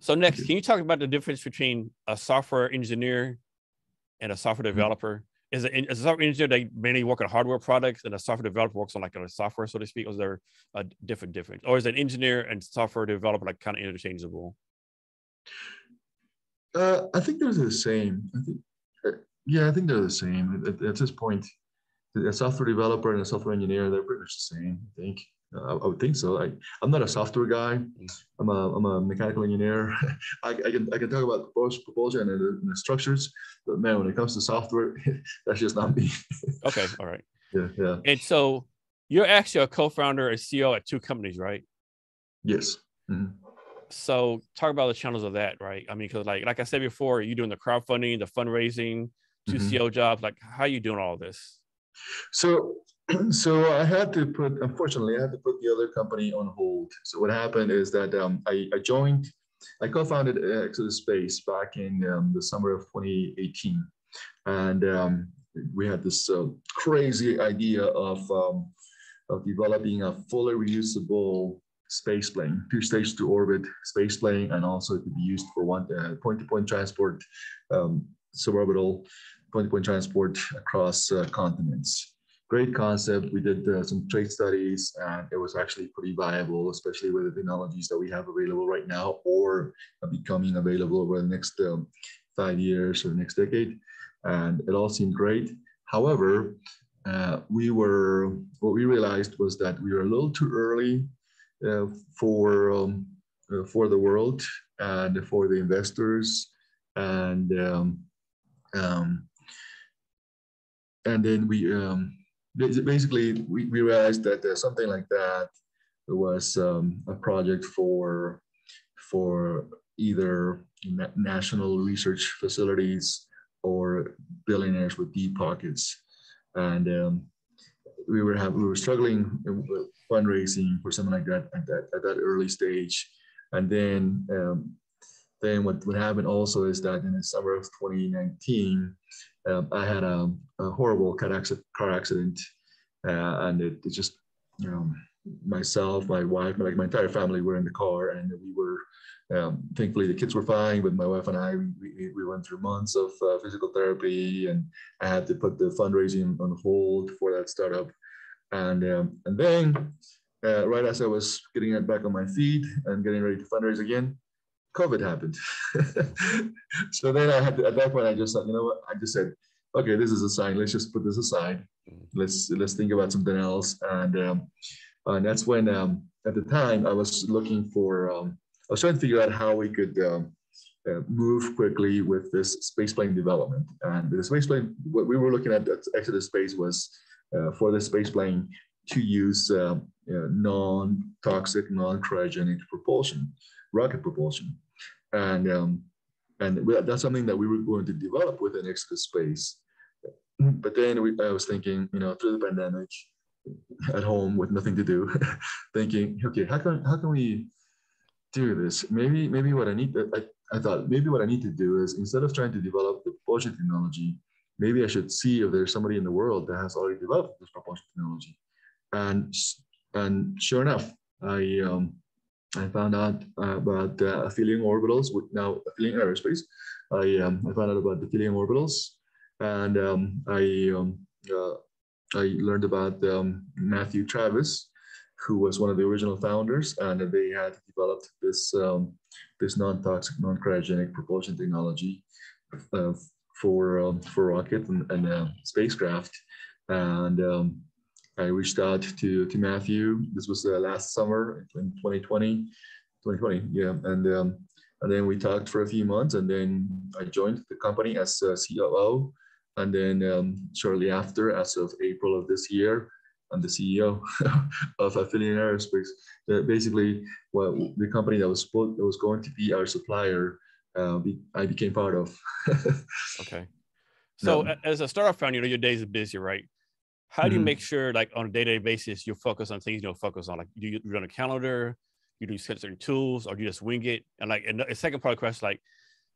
So next, you. can you talk about the difference between a software engineer and a software mm-hmm. developer? Is it is a software engineer they mainly work on hardware products and a software developer works on like a software so to speak or is there a different difference? Or is an engineer and software developer like kind of interchangeable? Uh, i think they're the same. I think uh, yeah i think they're the same. At, at, this point a software developer and a software engineer they're pretty much the same i think I, I would think so. I, I'm not a software guy. I'm a, I'm a mechanical engineer. I, I can I can talk about propulsion and the, and the structures, but man, when it comes to software, that's just not me. okay, all right. Yeah, yeah. And so you're actually a co-founder and CEO at two companies, right? Yes. Mm-hmm. So talk about the channels of that, right? I mean, because like like I said before, you're doing the crowdfunding, the fundraising, 2 mm-hmm. CEO jobs. Like, how are you doing all this? So so I had to put, unfortunately, I had to put the other company on hold. So what happened is that um, I, I, joined, I co-founded Exodus Space back in um, the summer of 2018, and um, we had this uh, crazy idea of um, of developing a fully reusable space plane, two stage to orbit space plane, and also to be used for one uh, point-to-point transport, um, suborbital point-to-point transport across uh, continents great concept. We did uh, some trade studies and it was actually pretty viable, especially with the technologies that we have available right now or becoming available over the next um, five years or the next decade. And it all seemed great. However, uh, we were, what we realized was that we were a little too early uh, for um, uh, for the world and for the investors and um, um, and then we um, basically we, we realized that uh, something like that was um, a project for for either national research facilities or billionaires with deep pockets. And um, we were have, we were struggling with fundraising for something like that at that, at that early stage. And then um, then what, what happened also is that in the summer of 2019 um, I had a, a, horrible car accident, car accident uh, and it, it just, you know, myself, my wife, like my entire family were in the car and we were, um, thankfully the kids were fine, but my wife and I, we, we went through months of uh, physical therapy and I had to put the fundraising on hold for that startup. And, um, and then uh, right as I was getting back on my feet and getting ready to fundraise again, COVID happened. so then I had at that point, I just thought, you know what? I just said, okay, this is a sign. Let's just put this aside. Let's let's think about something else. And um, and that's when um, at the time I was looking for. Um, I was trying to figure out how we could um, uh, move quickly with this spaceplane development. And the spaceplane, what we were looking at at Exodus Space was uh, for the spaceplane to use uh, non-toxic, non-cryogenic propulsion rocket propulsion. And, um, and that's something that we were going to develop within Exodus Space. But then we, I was thinking, you know, through the pandemic, at home with nothing to do, thinking, okay, how can how can we do this? Maybe maybe what I need, I, I thought maybe what I need to do is instead of trying to develop the propulsion technology, maybe I should see if there's somebody in the world that has already developed this propulsion technology. And and sure enough, I um, I found out about uh, Aphelion orbitals, with now Aphelion Aerospace. I, um, I found out about the Aphelion orbitals, and um, I um, uh, I learned about um, Matthew Travis, who was one of the original founders, and they had developed this um, this non-toxic, non-cryogenic propulsion technology uh, for um, for rocket and, and uh, spacecraft, and I reached out to, to Matthew. This was uh, last summer in 2020, 2020, yeah. And, um, and then we talked for a few months and then I joined the company as a COO. And then um, shortly after, as of April of this year, I'm the CEO of Aphelion Aerospace. Uh, basically, well, the company that was that was going to be our supplier, uh, be, I became part of. okay. So, no. as a startup founder, you know your days are busy, right? How do you mm-hmm. make sure like on a day-to-day basis you focus on things you don't focus on? Like do you run a calendar you do certain tools or do you just wing it? And like and the second part of the question like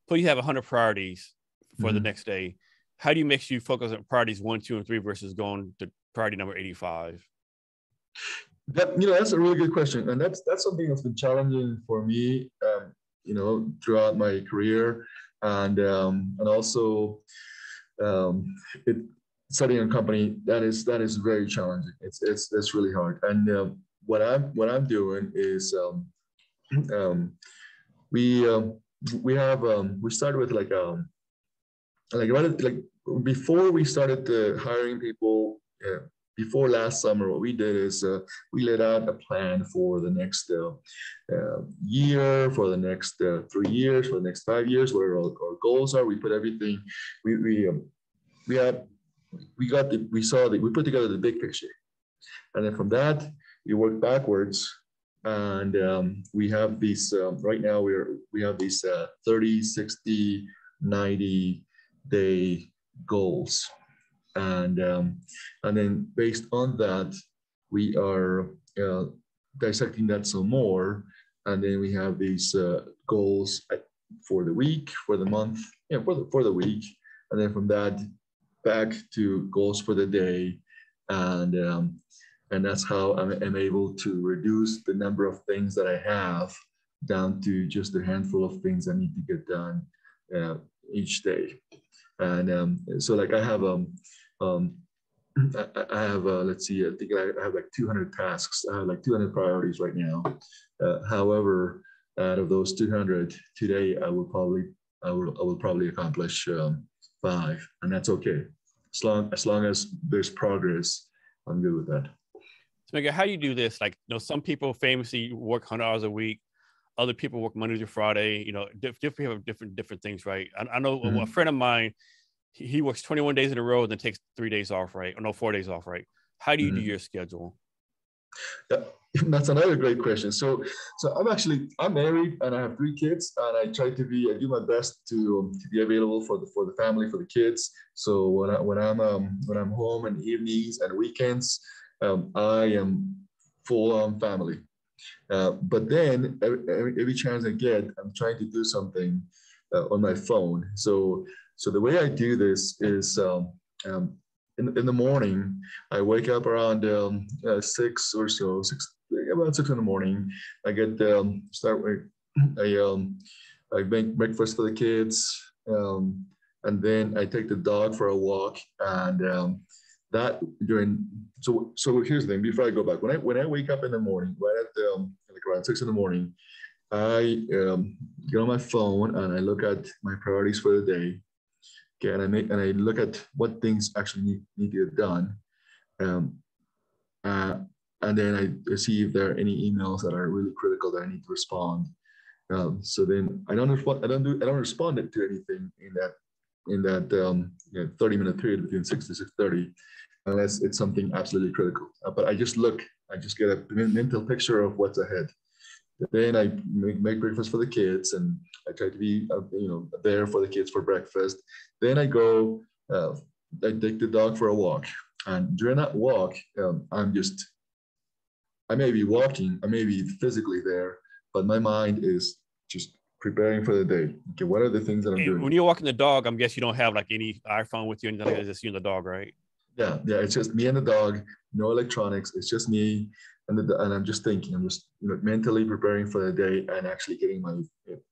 put you have 100 priorities for mm-hmm. the next day. How do you make sure you focus on priorities one two and three versus going to priority number 85 that you know that's a really good question and that's that's something that's been challenging for me um, you know throughout my career. And um, and also um, it studying a company that is that is very challenging. It's it's it's really hard. And uh, what I'm what I'm doing is um, um, we um, we have um, we started with like um like right like before we started uh, hiring people. Uh, before last summer, what we did is uh, we laid out a plan for the next uh, uh, year, for the next uh, three years, for the next five years, where our, our goals are. We put everything. We we um, we had we got the, we saw that we put together the big picture. And then from that, we work backwards and um, we have these, uh, right now we're, we have these uh, 30, 60, 90 day goals. And, um, and then based on that, we are uh, dissecting that some more. And then we have these uh, goals for the week, for the month, yeah, for the, for the week. And then from that, back to goals for the day. And, um, and that's how I'm, I'm, able to reduce the number of things that I have down to just a handful of things I need to get done uh, each day. And um, so like I have, um, um, I, have, uh, let's see, I think I have like 200 tasks. I have like 200 priorities right now. Uh, however, out of those 200 today, I will probably, I will, I will probably accomplish um, five, and that's okay. As long as long as there's progress, I'm good with that. So, Miguel, how do you do this? Like, you know, some people famously work 100 hours a week. Other people work Monday through Friday. You know, diff- different have different different things, right? I, I know mm-hmm. a friend of mine, he, he, works 21 days in a row and then takes three days off, right? Or no, four days off, right? How do you mm-hmm. do your schedule? Yeah, that's another great question. So, so I'm actually I'm married and I have three kids, and I try to be I do my best to, um, to be available for the for the family for the kids. So when I when I'm um, when I'm home in evenings and weekends, um, I am full on family. Uh, but then every, every, chance I get, I'm trying to do something uh, on my phone. So so the way I do this is um, um, in, in the morning, I wake up around um, uh, six or so, six about six in the morning. I get um, start with I um I make breakfast for the kids, um, and then I take the dog for a walk. And um, that during so so here's the thing. Before I go back, when I when I wake up in the morning, right at the, um, like around six in the morning, I um, get on my phone and I look at my priorities for the day. Okay, and I make and I look at what things actually need, need to get done. Um, uh, and then I see if there are any emails that are really critical that I need to respond. Um, so then I don't respond. I don't do. I don't respond to anything in that in that um, you know, 30 minute period between 6 to 6:30, unless it's something absolutely critical. Uh, but I just look. I just get a mental picture of what's ahead. Then I make, make breakfast for the kids, and I try to be uh, you know there for the kids for breakfast. Then I go. Uh, I take the dog for a walk, and during that walk, um, I'm just I may be walking, I may be physically there, but my mind is just preparing for the day. Okay, what are the things that I'm doing? When you're walking the dog, I'm guessing you don't have like any iPhone with you, and like just you and the dog, right? Yeah, yeah. It's just me and the dog, no electronics. It's just me and the, and I'm just thinking. I'm just you know mentally preparing for the day and actually getting my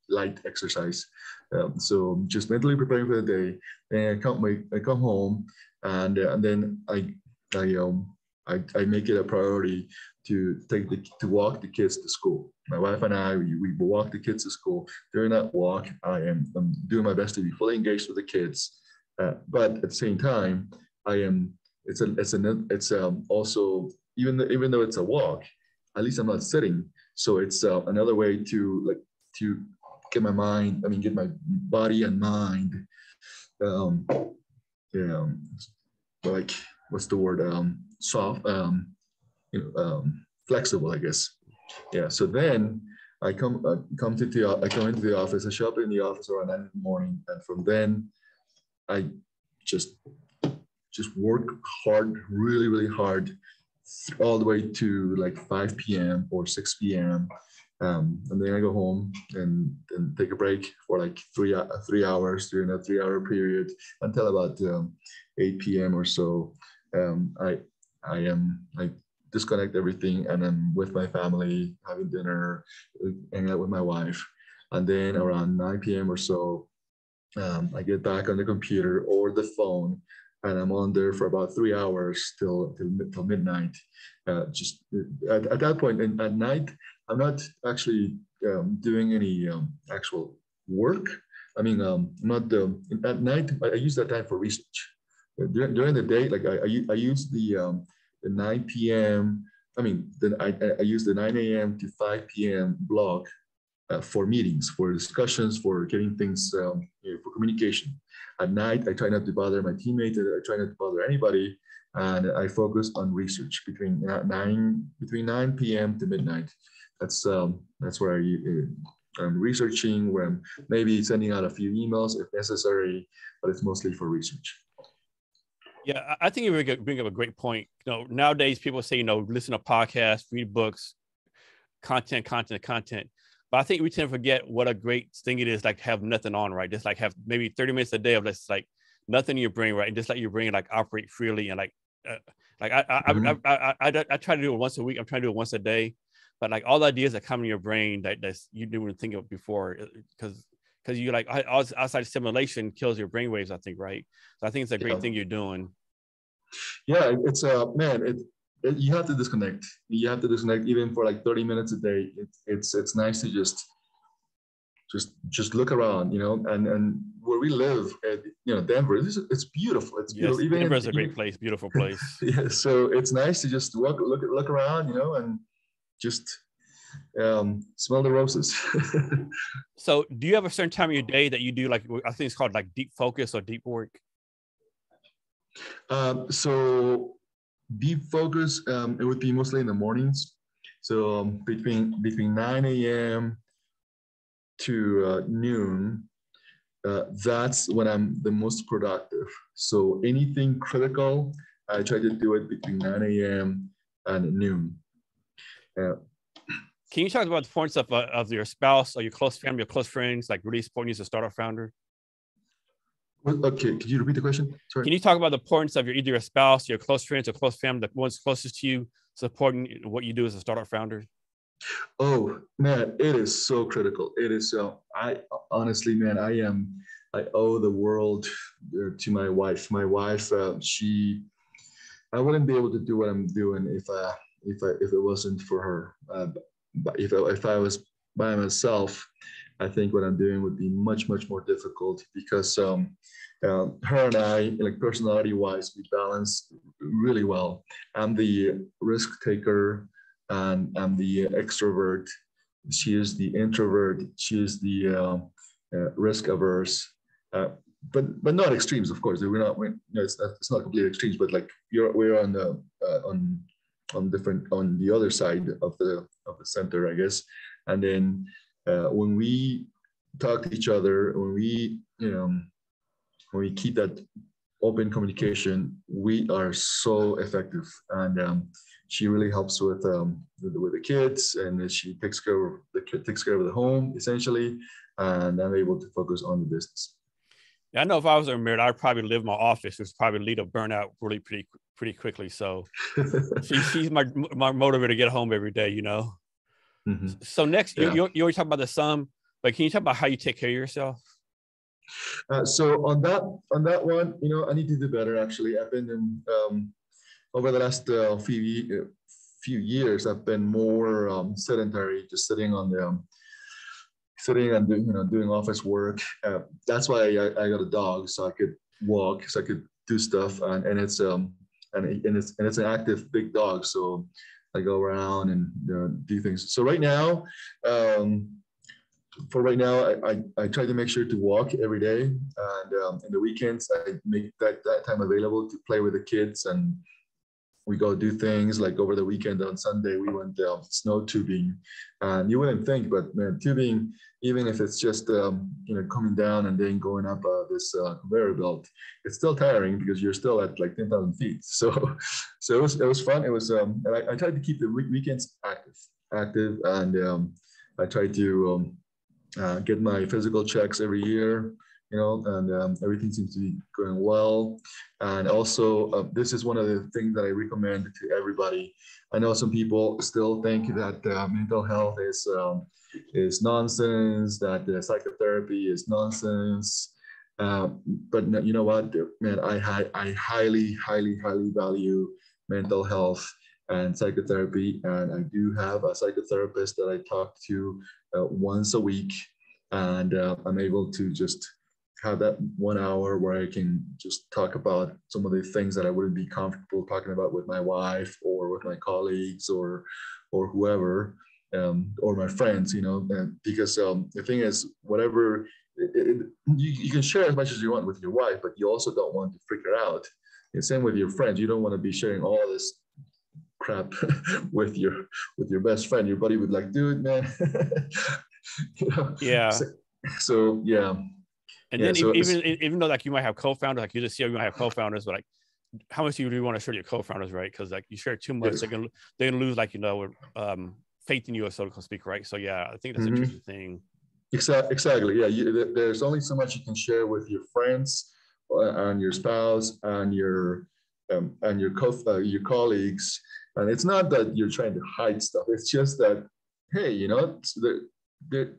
light exercise. Um, so just mentally preparing for the day. Then I come I come home and uh, and then I I um I, I make it a priority to take the to walk the kids to school. My wife and I we, we walk the kids to school. During that walk, I am I'm doing my best to be fully engaged with the kids, uh, but at the same time, I am it's a it's an it's um, also even though, even though it's a walk, at least I'm not sitting. So it's uh, another way to like to get my mind. I mean, get my body and mind. Um, yeah, like what's the word? Um, soft. Um, you know, um, flexible, I guess. Yeah. So then I come uh, come to the I come into the office. I show up in the office around nine in the morning, and from then I just just work hard, really, really hard, all the way to like 5 p.m. or 6 p.m. Um, and then I go home and, and take a break for like three uh, three hours during a three hour period until about um, 8 p.m. or so. Um, I I am like disconnect everything and I'm with my family, having dinner, hanging out with my wife. And then around 9 p.m. or so, um, I get back on the computer or the phone and I'm on there for about three hours till till, till midnight. Uh, just at, at, that point, and at night, I'm not actually um, doing any um, actual work. I mean, um, not um, at night. I, I, use that time for research. During, during the day, like I, I, I use the um, the 9 p.m. I mean, then I, I use the 9 a.m. to 5 p.m. block uh, for meetings, for discussions, for getting things, um, you know, for communication. At night, I try not to bother my teammates. I try not to bother anybody, and I focus on research between nine between 9 p.m. to midnight. That's um, that's where I, uh, I'm researching, where I'm maybe sending out a few emails if necessary, but it's mostly for research. Yeah, I think you bring up a great point. You know, nowadays people say, you know, listen to podcasts, read books, content, content, content. But I think we tend to forget what a great thing it is, like have nothing on, right? Just like have maybe 30 minutes a day of just like nothing in your brain, right? And just let your brain like operate freely and like, uh, like I I, mm-hmm. I, I, I, I, I, try to do it once a week. I'm trying to do it once a day, but like all the ideas that come in your brain that that's you didn't think of before, because uh, because you like outside stimulation kills your brain waves. I think right. So I think it's a great yeah. thing you're doing. Yeah, it's a uh, man. It, you have to disconnect. You have to disconnect even for like 30 minutes a day. It's it's it's nice to just just just look around, you know, and and where we live, at, you know, Denver, it's, it's beautiful. It's beautiful. Yes, Denver is a great place, beautiful place. yeah, so it's nice to just walk, look, look around, you know, and just um, smell the roses. so, do you have a certain time of your day that you do like I think it's called like deep focus or deep work? Um, so, deep focus, um, it would be mostly in the mornings. So um, between between 9 a.m to uh, noon, uh, that's when I'm the most productive. So anything critical, I try to do it between 9 a.m. and noon. Uh, Can you talk about the points of, uh, of your spouse or your close family, your close friends, like really supporting you as a startup founder? Okay, could you repeat the question? Sorry. Can you talk about the importance of your either your spouse, your close friends, or close family, the ones closest to you, supporting what you do as a startup founder? Oh man, it is so critical. It is so. I honestly, man, I am. I owe the world uh, to my wife. My wife, uh, she, I wouldn't be able to do what I'm doing if I if I if it wasn't for her. Uh, if I, if I was by myself, I think what I'm doing would be much much more difficult because um, uh, her and I, like personality wise, we balance really well. I'm the risk taker and I'm the extrovert. She is the introvert. She is the uh, uh, risk averse. Uh, but but not extremes, of course. We're not. We're, you know, it's, not, it's not complete extremes, but like you're we're on the uh, on on different on the other side of the of the center, I guess. And then uh, when we talk to each other, when we you know when we keep that open communication, we are so effective. And um, she really helps with, um, with, with the kids, and she takes care of the takes care of the home essentially, and I'm able to focus on the business. Yeah, I know if I was married, I'd probably live in my office, It's probably lead to burnout really pretty pretty quickly. So she, she's my my motivator to get home every day, you know. Mm-hmm. So next, yeah. you, you always talk about the sum, but can you talk about how you take care of yourself? Uh, so on that on that one, you know, I need to do better. Actually, I've been in um, over the last uh, few few years. I've been more um, sedentary, just sitting on the um, sitting and doing you know doing office work. Uh, that's why I, I, got a dog, so I could walk, so I could do stuff, and, and it's um and, and it's and it's an active big dog, so I go around and uh, do things. So right now. Um, for right now, I, I, I, try to make sure to walk every day. And um, in the weekends, I make that, that time available to play with the kids. And we go do things like over the weekend on Sunday, we went um, snow tubing. And you wouldn't think, but man, tubing, even if it's just, um, you know, coming down and then going up uh, this uh, conveyor belt, it's still tiring because you're still at like 10,000 feet. So, so it was, it was fun. It was, um, and I, I tried to keep the weekends active, active. And um, I tried to, um, uh, get my physical checks every year, you know, and um, everything seems to be going well. And also, uh, this is one of the things that I recommend to everybody. I know some people still think that uh, mental health is um, is nonsense, that psychotherapy is nonsense. Uh, but you know what, man, I, I highly, highly, highly value mental health and psychotherapy. And I do have a psychotherapist that I talk to uh, once a week. And uh, I'm able to just have that one hour where I can just talk about some of the things that I wouldn't be comfortable talking about with my wife or with my colleagues or or whoever um, or my friends, you know, and because um, the thing is, whatever it, it, you, you can share as much as you want with your wife, but you also don't want to freak her out. And same with your friends, you don't want to be sharing all this crap with your with your best friend your buddy would like dude man you know? yeah so, so yeah and yeah, then so even even though like you might have co-founders like you just see you might have co-founders but like how much do you want to share your co-founders right because like you share too much yes. they can they can lose like you know um faith in you as so to speak right so yeah i think that's mm-hmm. a tricky thing exactly exactly yeah you, there's only so much you can share with your friends uh, and your spouse and your um, and your co uh, your colleagues and it's not that you're trying to hide stuff. It's just that, hey, you know, the, the,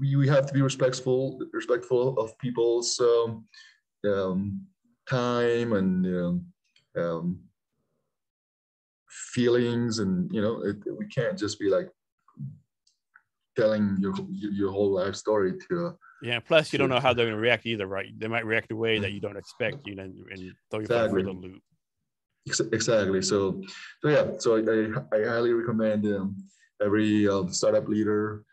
we, we have to be respectful, respectful of people's um, um, time and um, um, feelings, and you know, it, we can't just be like telling your your whole life story to. Uh, yeah, plus you don't know how they're going to react either, right? They might react in a way that you don't expect, you know, and throw you exactly. for the loop. Exactly. So, so yeah. So I, I highly recommend um, every uh, startup leader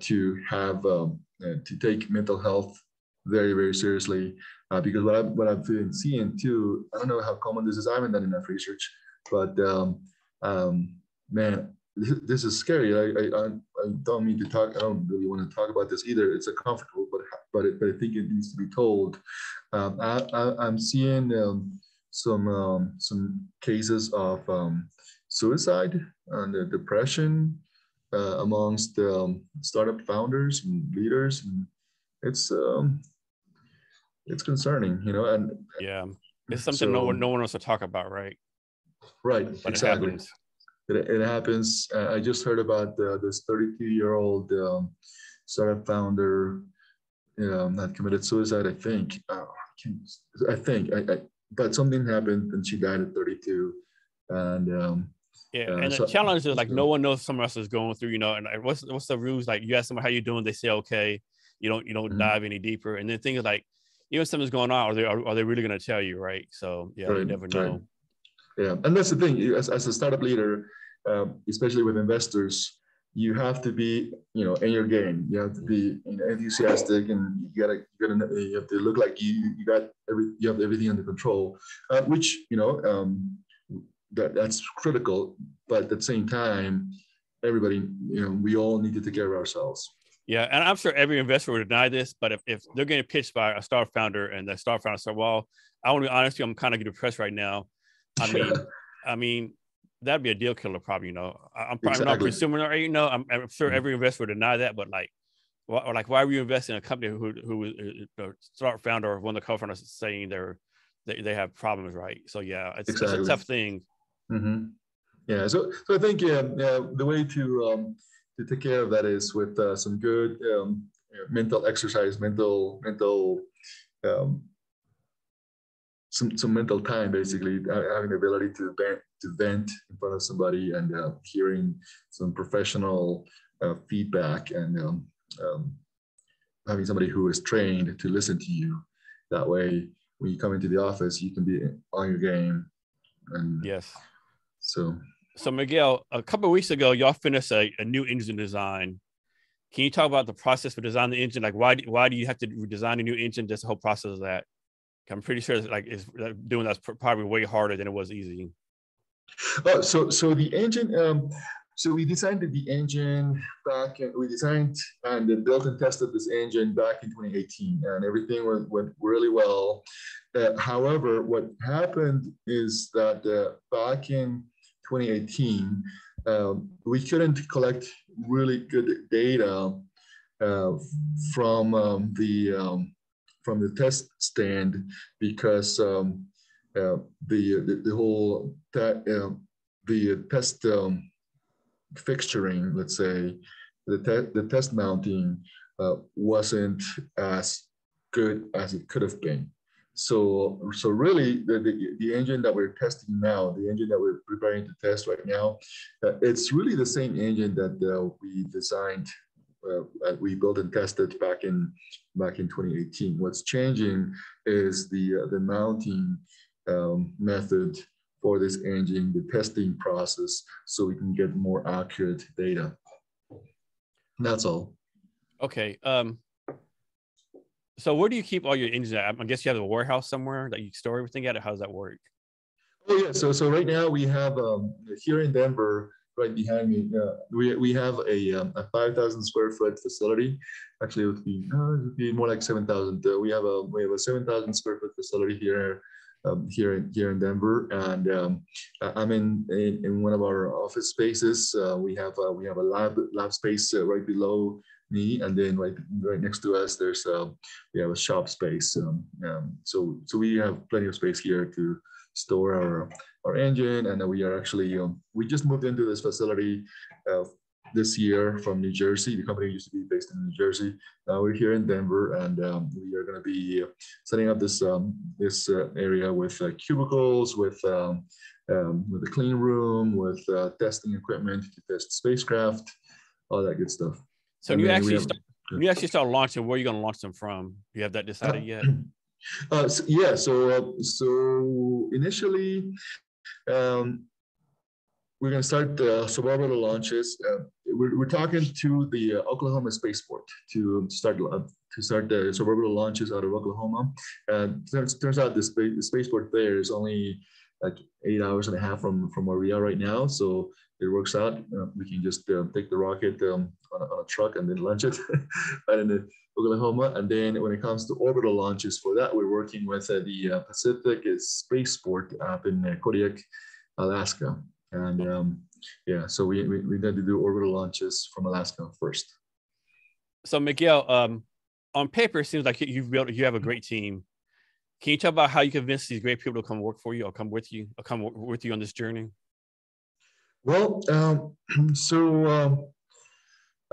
to have um, uh, to take mental health very very seriously uh, because what I've, what I've been seeing too. I don't know how common this is. I haven't done enough research, but um, um, man, this, this, is scary. I, I, I don't mean to talk. I don't really want to talk about this either. It's uncomfortable, but but, it, but I think it needs to be told. Um, I, I, am seeing um, some um, some cases of um, suicide and depression uh, amongst um, startup founders and leaders, and it's um, it's concerning, you know. And yeah, it's something so, no one no one wants to talk about, right? Right, but exactly. It happens. It, it happens. Uh, I just heard about uh, this 32 year old um, startup founder um, that committed suicide. I think. Uh, I think. I, I, but something happened and she died at 32, and um, yeah, uh, and so, the challenge is like no one knows someone else is going through, you know, and what's what's the rules? Like you ask someone how you doing, they say okay. You don't you don't mm-hmm. dive any deeper, and then things like even something's going on, are they are, are they really going to tell you, right? So yeah, right, you never know. Right. Yeah, and that's the thing. As, as a startup leader, um, especially with investors, you have to be, you know, in your game. You have to be you know, enthusiastic, and you gotta, you gotta, you have to look like you, you got every, you have everything under control. Uh, which, you know, um, that that's critical. But at the same time, everybody, you know, we all need to take care of ourselves. Yeah, and I'm sure every investor would deny this, but if, if they're getting pitched by a star founder and the star founder said, "Well, I want to be honest, with you, I'm kind of depressed right now." I mean, I mean, that'd be a deal killer, probably. You know, I'm probably exactly. not presuming, or you know, I'm, I'm sure mm-hmm. every investor would deny that, but like, or like, why are you investing in a company who who uh, the start founder or one of the co-founders saying they're they, they have problems, right? So yeah, it's, exactly. it's a tough thing. Mm-hmm. Yeah, so so I think yeah, yeah the way to um, to take care of that is with uh, some good um, mental exercise, mental mental um, some some mental time, basically having the ability to vent to vent in front of somebody and uh, hearing some professional uh, feedback and um, um, having somebody who is trained to listen to you. That way, when you come into the office, you can be on your game. And yes, so so Miguel, a couple weeks ago, y'all finished a, a, new engine design. Can you talk about the process for designing the engine? Like, why why do you have to design a new engine? Just the whole process of that. I'm pretty sure like is doing that's probably way harder than it was easy. Oh, so so the engine. Um, so we designed the engine back. We designed and built and tested this engine back in 2018, and everything went, went really well. Uh, however, what happened is that uh, back in 2018, um, we couldn't collect really good data uh, from um, the um, from the test stand because um, uh, the, the, the whole uh, the test um, fixturing, let's say, the te- the test mounting uh, wasn't as good as it could have been. So, so really, the, the, the, engine that we're testing now, the engine that we're preparing to test right now, uh, it's really the same engine that uh, we designed, uh, we built and tested back in back in 2018. What's changing is the uh, the mounting um, method for this engine, the testing process, so we can get more accurate data. That's all. Okay. Um, so where do you keep all your engines at? I guess you have a warehouse somewhere that you store everything at. How does that work? Oh yeah, so so right now we have um, here in Denver, right behind me, uh, we we have a, um, a five thousand square foot facility. Actually, it would be uh, it would be more like seven thousand. Uh, we have a we have a seven thousand square foot facility here. Um, here in here in Denver, and um, I'm in, in, in one of our office spaces. Uh, we have uh, we have a lab lab space uh, right below me, and then right right next to us, there's um, we have a shop space. Um, um, so so we have plenty of space here to store our our engine, and we are actually um, we just moved into this facility uh, this year from New Jersey. The company used to be based in New Jersey. Now we're here in Denver, and um, we are going to be setting up this um, this uh, area with uh, cubicles, with um, um, with a clean room, with uh, testing equipment to test spacecraft, all that good stuff. So when you actually start, when you actually start launching, where are you going to launch them from? Do you have that decided yet? Uh, so, yeah. So uh, so initially, um, we're going to start the suborbital launches. Uh, we're, we're talking to the uh, Oklahoma Spaceport to start uh, to start the suborbital launches out of Oklahoma. Turns, turns out the, space, the spaceport there is only like eight hours and a half from from where we are right now. So it works out. Uh, we can just uh, take the rocket um, on, a, on, a, truck and then launch it right in Oklahoma. And then when it comes to orbital launches for that, we're working with uh, the uh, Pacific Spaceport up in uh, Kodiak, Alaska. And um, yeah, so we, we, need to do orbital launches from Alaska first. So Miguel, um, on paper, it seems like you've built, you have a great team. Can you talk about how you convince these great people to come work for you or come with you or come with you on this journey? Well, um, so um,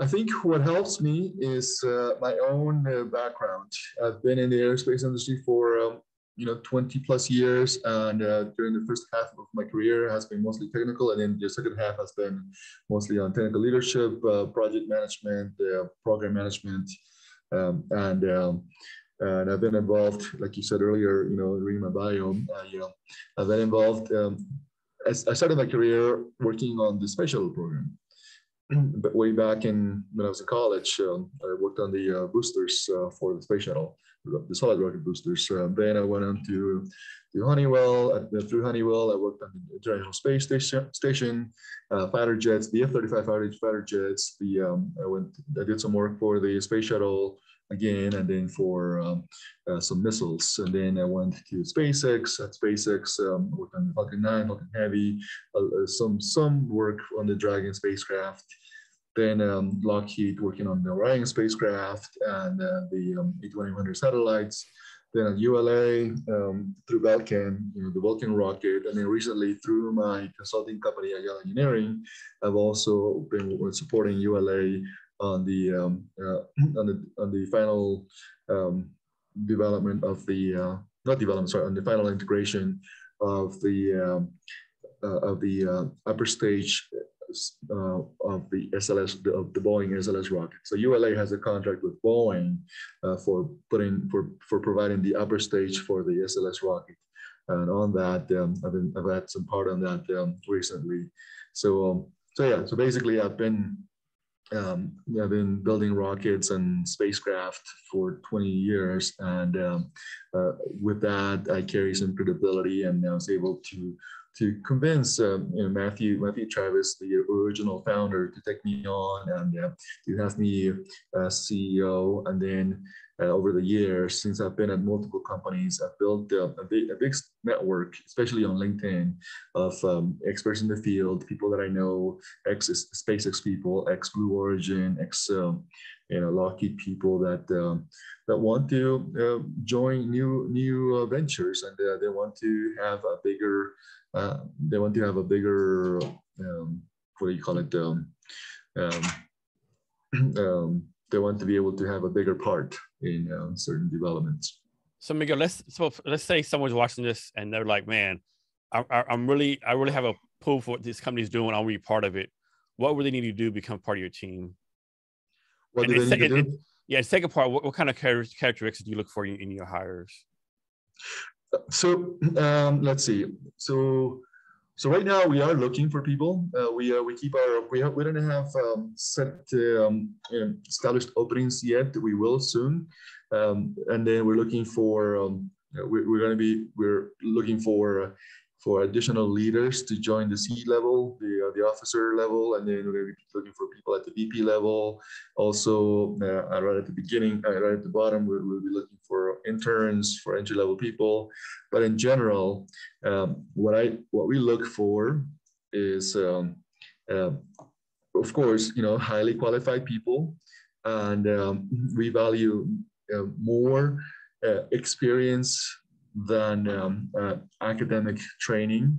I think what helps me is uh, my own uh, background. I've been in the aerospace industry for um, you know 20 plus years and uh, during the first half of my career has been mostly technical and then the second half has been mostly on technical leadership uh, project management uh, program management um, and um, and I've been involved, like you said earlier, you know, reading my bio, uh, you know, I've been involved. Um, I, I started my career working on the space shuttle program. but way back in when I was in college, um, I worked on the uh, boosters uh, for the space shuttle the solid rocket boosters. Uh, then I went on to, Honeywell. Uh, through Honeywell, I worked on the International Space Station, uh, fighter jets, the F-35 fighter, fighter jets. The um, I went, I did some work for the space shuttle again, and then for um, uh, some missiles. And then I went to SpaceX. At SpaceX, um, worked on Falcon 9, Falcon Heavy, uh, uh, some some work on the Dragon spacecraft. Then um, Lockheed working on the Orion spacecraft and uh, the um, A2100 satellites. Then at ULA um, through Vulcan, you know, the Vulcan rocket, and then recently through my consulting company, Ayala Engineering, I've also been supporting ULA on the um, uh, on the on the final um, development of the uh, not development, sorry, on the final integration of the um, uh, of the uh, upper stage uh, of the SLS of the Boeing SLS rocket. So ULA has a contract with Boeing uh, for putting for for providing the upper stage for the SLS rocket, and on that um, I've been I've had some part on that um, recently. So um, so yeah, so basically I've been um, I've been building rockets and spacecraft for 20 years, and um, uh, with that, I carry some credibility, and I was able to to convince um, you know, Matthew Matthew Travis, the original founder, to take me on and uh, to have me as CEO. And then uh, over the years, since I've been at multiple companies, I've built uh, a, big, a big network, especially on LinkedIn, of um, experts in the field, people that I know, ex SpaceX people, ex Blue Origin, ex um, you know Lockheed people that um, that want to uh, join new new uh, ventures and uh, they want to have a bigger uh, they want to have a bigger um, what do you call it um, um, they want to be able to have a bigger part in uh, certain developments. So miguel let's so let's say someone's watching this and they're like man I, am really i really have a pull for what this company's doing. I want to be part of it. What would they need to do to become part of your team? What do they need to do? yeah second part what, what kind of characteristics do you look for in, in your hires? So um, let's see. So so right now we are looking for people. Uh, we uh, we keep our we have, we don't have um, set um, established openings yet. We will soon, um, and then we're looking for um, we're, we're going to be we're looking for for additional leaders to join the C level, the, uh, the officer level, and then we're going to be looking for people at the VP level. Also, uh, right at the beginning, uh, right at the bottom, we'll, we'll, be looking for interns, for entry level people. But in general, um, what I what we look for is, um, uh, of course, you know, highly qualified people, and um, we value uh, more uh, experience than um, uh, academic training.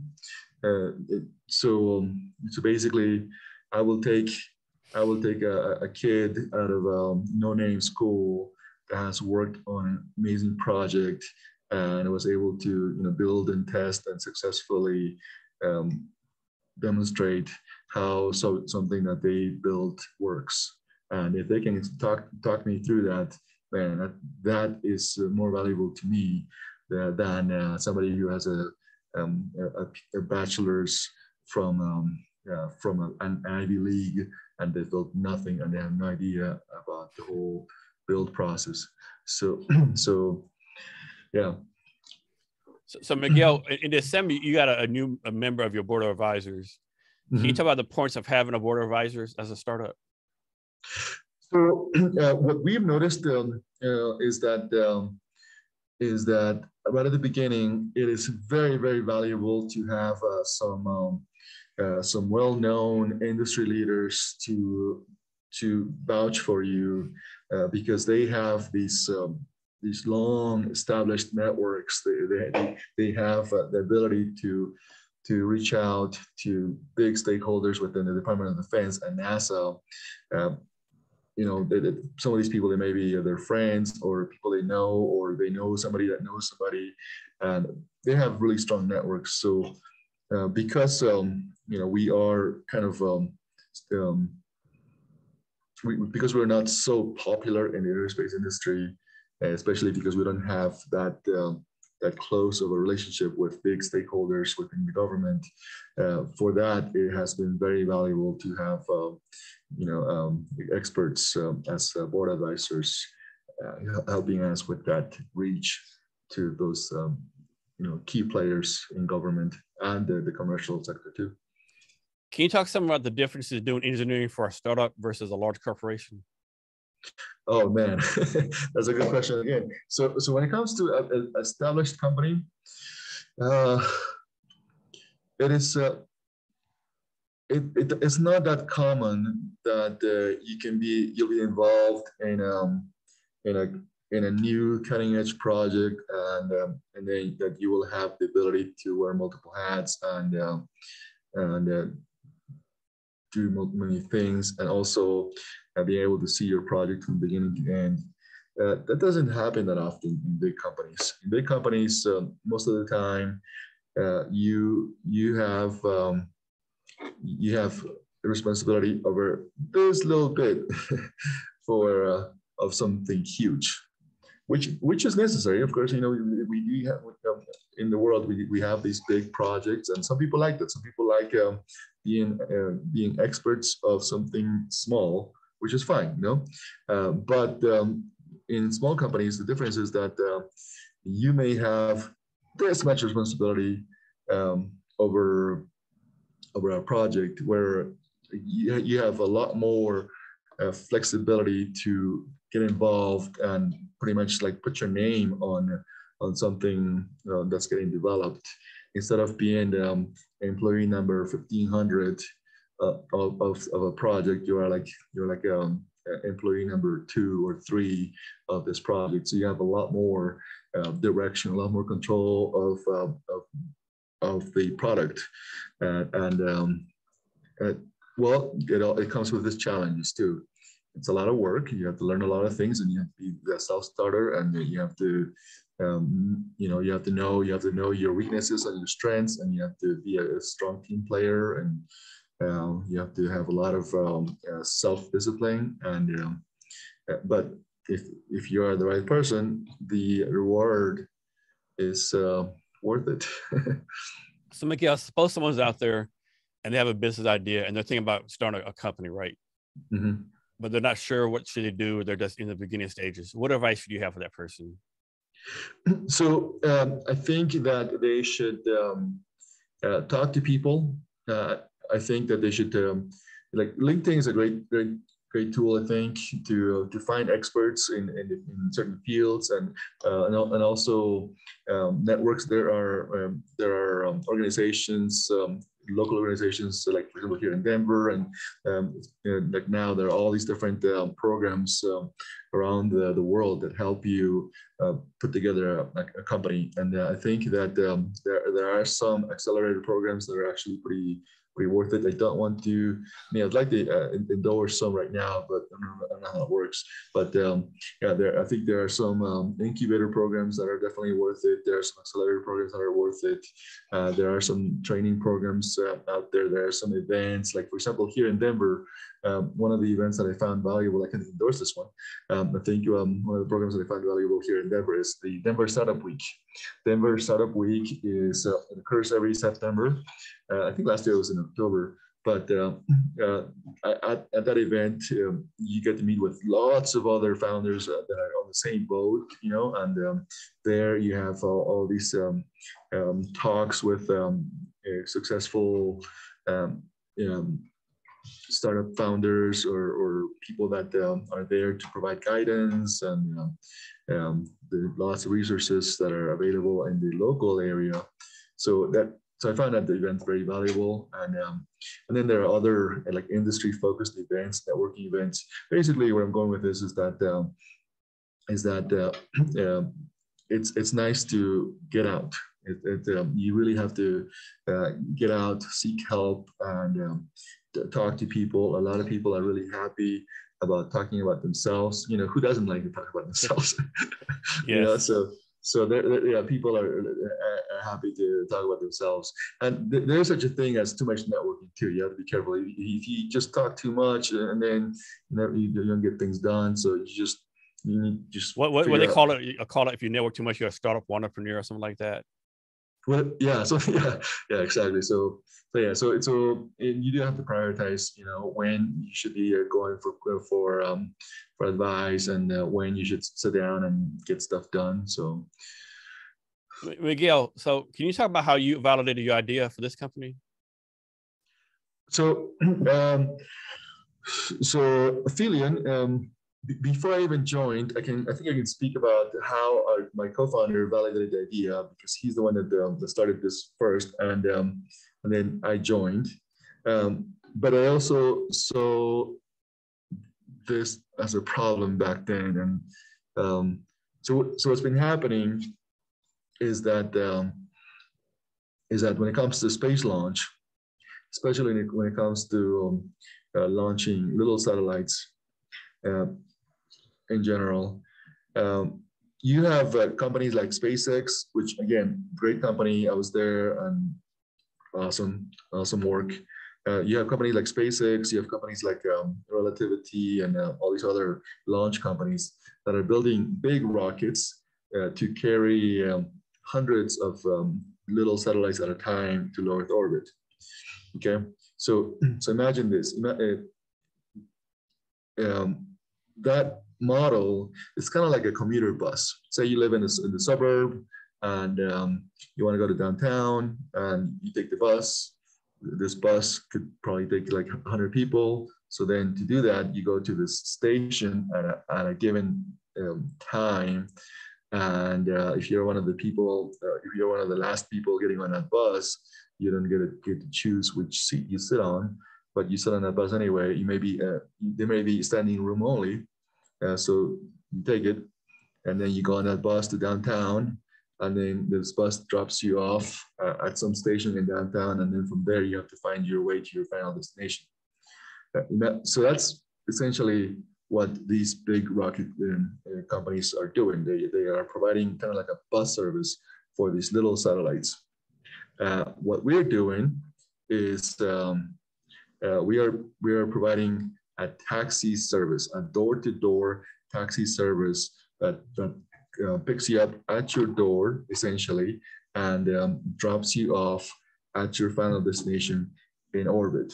Uh, so, um, so basically, I will take I will take a, a kid out of a um, no-name school that has worked on an amazing project and was able to you know build and test and successfully um, demonstrate how so something that they built works And if they can talk talk me through that, man, that, that is more valuable to me than uh, somebody who has a, um, a, a bachelor's from um, uh, from a, an Ivy League and they built nothing and they have no idea about the whole build process. So, so yeah. So, so Miguel, in December, you got a, a new a member of your board of advisors. Can mm-hmm. you talk about the points of having a board of advisors as a startup? So, uh, what we've noticed um, uh, is that um, is that right at the beginning, it is very, very valuable to have uh, some um, uh, some well-known industry leaders to to vouch for you uh, because they have these um, these long established networks. They they, they have uh, the ability to to reach out to big stakeholders within the Department of Defense and NASA. Um, you know, they, they, some of these people, they may be their friends or people they know, or they know somebody that knows somebody, and they have really strong networks. So, uh, because um, you know we are kind of um, um, we, because we're not so popular in the aerospace industry, especially because we don't have that uh, that close of a relationship with big stakeholders within the government. Uh, for that, it has been very valuable to have uh, you know um, experts um, as uh, board advisors uh, helping us with that reach to those um, you know key players in government and the, the commercial sector too. Can you talk some about the differences doing engineering for a startup versus a large corporation? Oh man, that's a good question again. So, so when it comes to an established company, uh, it is uh, it, it, it's not that common that uh, you can be you'll be involved in um in a in a new cutting edge project and um, and then that you will have the ability to wear multiple hats and um, and uh, do many things and also uh, being able to see your project from beginning to end. Uh, that doesn't happen that often in big companies. In big companies, um, most of the time, uh, you you have um, you have the responsibility over this little bit for uh, of something huge, which which is necessary. Of course, you know we, we do have in the world we, we have these big projects, and some people like that. Some people like um, being uh, being experts of something small, which is fine, know. Uh, but um, in small companies, the difference is that uh, you may have this much responsibility um, over over a project where you, you have a lot more uh, flexibility to get involved and pretty much like put your name on on something that's getting developed instead of being um, employee number 1500 uh, of, of, of, a project, you are like, you're like um, employee number two or three of this project. So you have a lot more uh, direction, a lot more control of, uh, of, of, the product. and um, well, it, all, it comes with its challenges too. It's a lot of work. You have to learn a lot of things and you have to be a self-starter and you have to um, you know you have to know you have to know your weaknesses and your strengths and you have to be a, a strong team player and uh, you have to have a lot of um, uh, self-discipline and um, uh, but if if you are the right person the reward is uh, worth it so Miguel, suppose someone's out there and they have a business idea and they're thinking about starting a, a company right mm-hmm. but they're not sure what should they do they're just in the beginning stages what advice should you have for that person so um, I think that they should um, uh, talk to people. Uh, I think that they should um, like LinkedIn is a great, great, great tool. I think to to find experts in in, in certain fields and uh, and, and, also um, networks. There are um, there are um, organizations local organizations, like for example here in Denver, and um, like now there are all these different uh, programs um, around the, the world that help you uh, put together a, a company. And uh, I think that um, there there are some accelerator programs that are actually pretty pretty worth it. I don't want to, I mean, I'd like to uh, endorse some right now, but I don't, know how it works. But um, yeah, there I think there are some um, incubator programs that are definitely worth it. There are some accelerator programs that are worth it. Uh, there are some training programs uh, out there. There are some events, like for example, here in Denver, um, one of the events that I found valuable, I can endorse this one. Um, I think um, one of the programs that I found valuable here in Denver is the Denver Startup Week. Denver Startup Week is uh, occurs every September. Uh, I think last year it was in October. But uh, uh, at, at, that event, um, you get to meet with lots of other founders uh, that are on the same boat, you know, and um, there you have all, these um, um talks with um, successful um, startup founders or, or people that are there to provide guidance and um, the lots of resources that are available in the local area. So that so I found that the event very valuable. And um, and then there are other like industry focused events, networking events. Basically, where I'm going with this is that um, is that uh, uh, it's it's nice to get out. It, it um, you really have to uh, get out, seek help, and um, talk to people. A lot of people are really happy about talking about themselves. You know, who doesn't like to talk about themselves? yeah. you know, so so there, yeah, people are, are, happy to talk about themselves, and th- there's such a thing as too much networking too. You have to be careful. If, if you just talk too much, uh, and then you, know, you don't get things done, so you just you need just what what, what they call it. I call it if you network too much, you're a startup entrepreneur or something like that. Well, yeah, so yeah, yeah, exactly. So, so yeah, so so you do have to prioritize, you know, when you should be uh, going for uh, for um, for advice and uh, when you should sit down and get stuff done. So, Miguel, so can you talk about how you validated your idea for this company? So, um, so Aphelion, um, before I even joined, I can I think I can speak about how our, my co-founder validated the idea because he's the one that, um, that started this first, and um, and then I joined. Um, but I also saw this as a problem back then, and um, so so what's been happening is that um, is that when it comes to space launch, especially when it when it comes to um, uh, launching little satellites. Uh, in general. Um, you have uh, companies like SpaceX, which again, great company. I was there and awesome, awesome work. Uh, you have companies like SpaceX, you have companies like um, Relativity and uh, all these other launch companies that are building big rockets uh, to carry um, hundreds of um, little satellites at a time to low Earth orbit. Okay, so so imagine this. Uh, um, that model is kind of like a commuter bus. Say you live in, a, in the suburb and um, you want to go to downtown and you take the bus. This bus could probably take like 100 people. So then to do that, you go to this station at a, at a given um, time. And uh, if you're one of the people, uh, if you're one of the last people getting on that bus, you don't get to, get to choose which seat you sit on, but you sit on that bus anyway. You may be, uh, there may be standing room only, uh, so you take it, and then you go on that bus to downtown, and then this bus drops you off uh, at some station in downtown, and then from there you have to find your way to your final destination. Uh, so that's essentially what these big rocket um, uh, companies are doing. They, they are providing kind of like a bus service for these little satellites. Uh, what we're doing is um, uh, we are we are providing a taxi service, a door-to-door taxi service that, that uh, picks you up at your door, essentially, and um, drops you off at your final destination in orbit.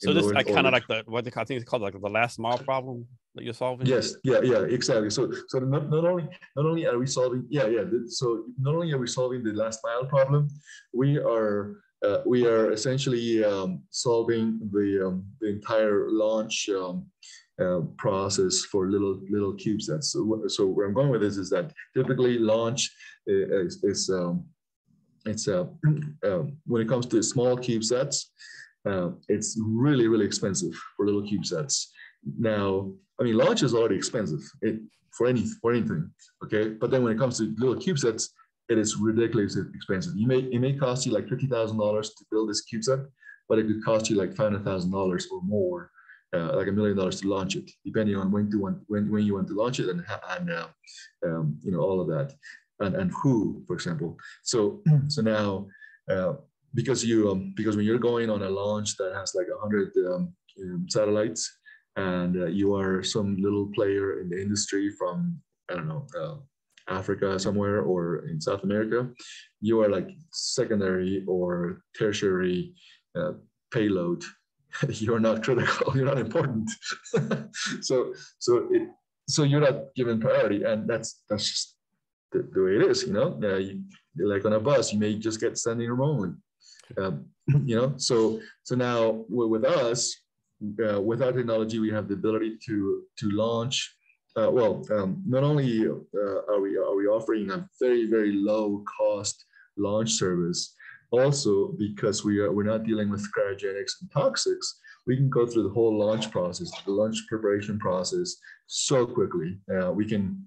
So in this like kind of like the what they I think it's called like the last mile problem that you're solving. Yes, yeah, yeah, exactly. So so not, not only not only are we solving yeah yeah so not only are we solving the last mile problem, we are uh, we are essentially um, solving the, um, the entire launch um, uh, process for little little CubeSats. So, so where I'm going with this is that typically launch is, is um, it's uh, um, when it comes to small CubeSats, uh, it's really really expensive for little CubeSats. Now, I mean, launch is already expensive it, for any for anything, okay. But then when it comes to little CubeSats, it is ridiculously expensive. You may it may cost you like fifty thousand dollars to build this CubeSat, but it could cost you like five hundred thousand dollars or more uh, like a million dollars to launch it, depending on when to want when, when you want to launch it and and uh, um, you know all of that, and and who, for example. So so now uh, because you um, because when you're going on a launch that has like a hundred um, um, satellites, and uh, you are some little player in the industry from I don't know uh, Africa somewhere or in South America, you are like secondary or tertiary uh, payload. you're not critical. You're not important. so so it so you're not given priority, and that's that's just the, the way it is. You know, uh, you, like on a bus, you may just get standing room. Um, you know, so so now with us, uh, with our technology, we have the ability to to launch. Uh, well, um, not only uh, are we are we offering a very very low cost launch service, also because we are we're not dealing with cryogenics and toxics, we can go through the whole launch process, the launch preparation process, so quickly. Uh, we can.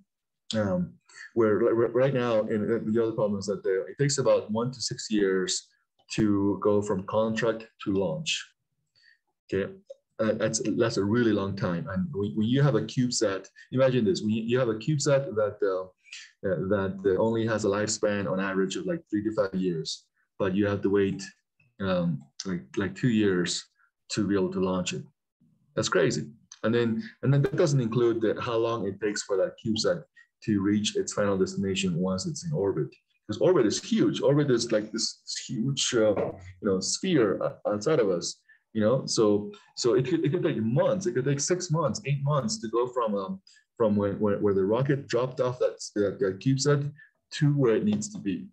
Um, where right now, and the other problem is that it takes about one to six years to go from contract to launch. Okay, uh, that's that's a really long time. And when, when you have a CubeSat, imagine this: when you, have a CubeSat that uh, uh, that only has a lifespan on average of like three to five years, but you have to wait um, like like two years to be able to launch it. That's crazy. And then and then that doesn't include the, how long it takes for that CubeSat to reach its final destination once it's in orbit because orbit is huge. Orbit is like this huge, uh, you know, sphere outside of us. You know, so so it could it could take months. It could take six months, eight months to go from um, from when, where, where the rocket dropped off that, that, that CubeSat to where it needs to be,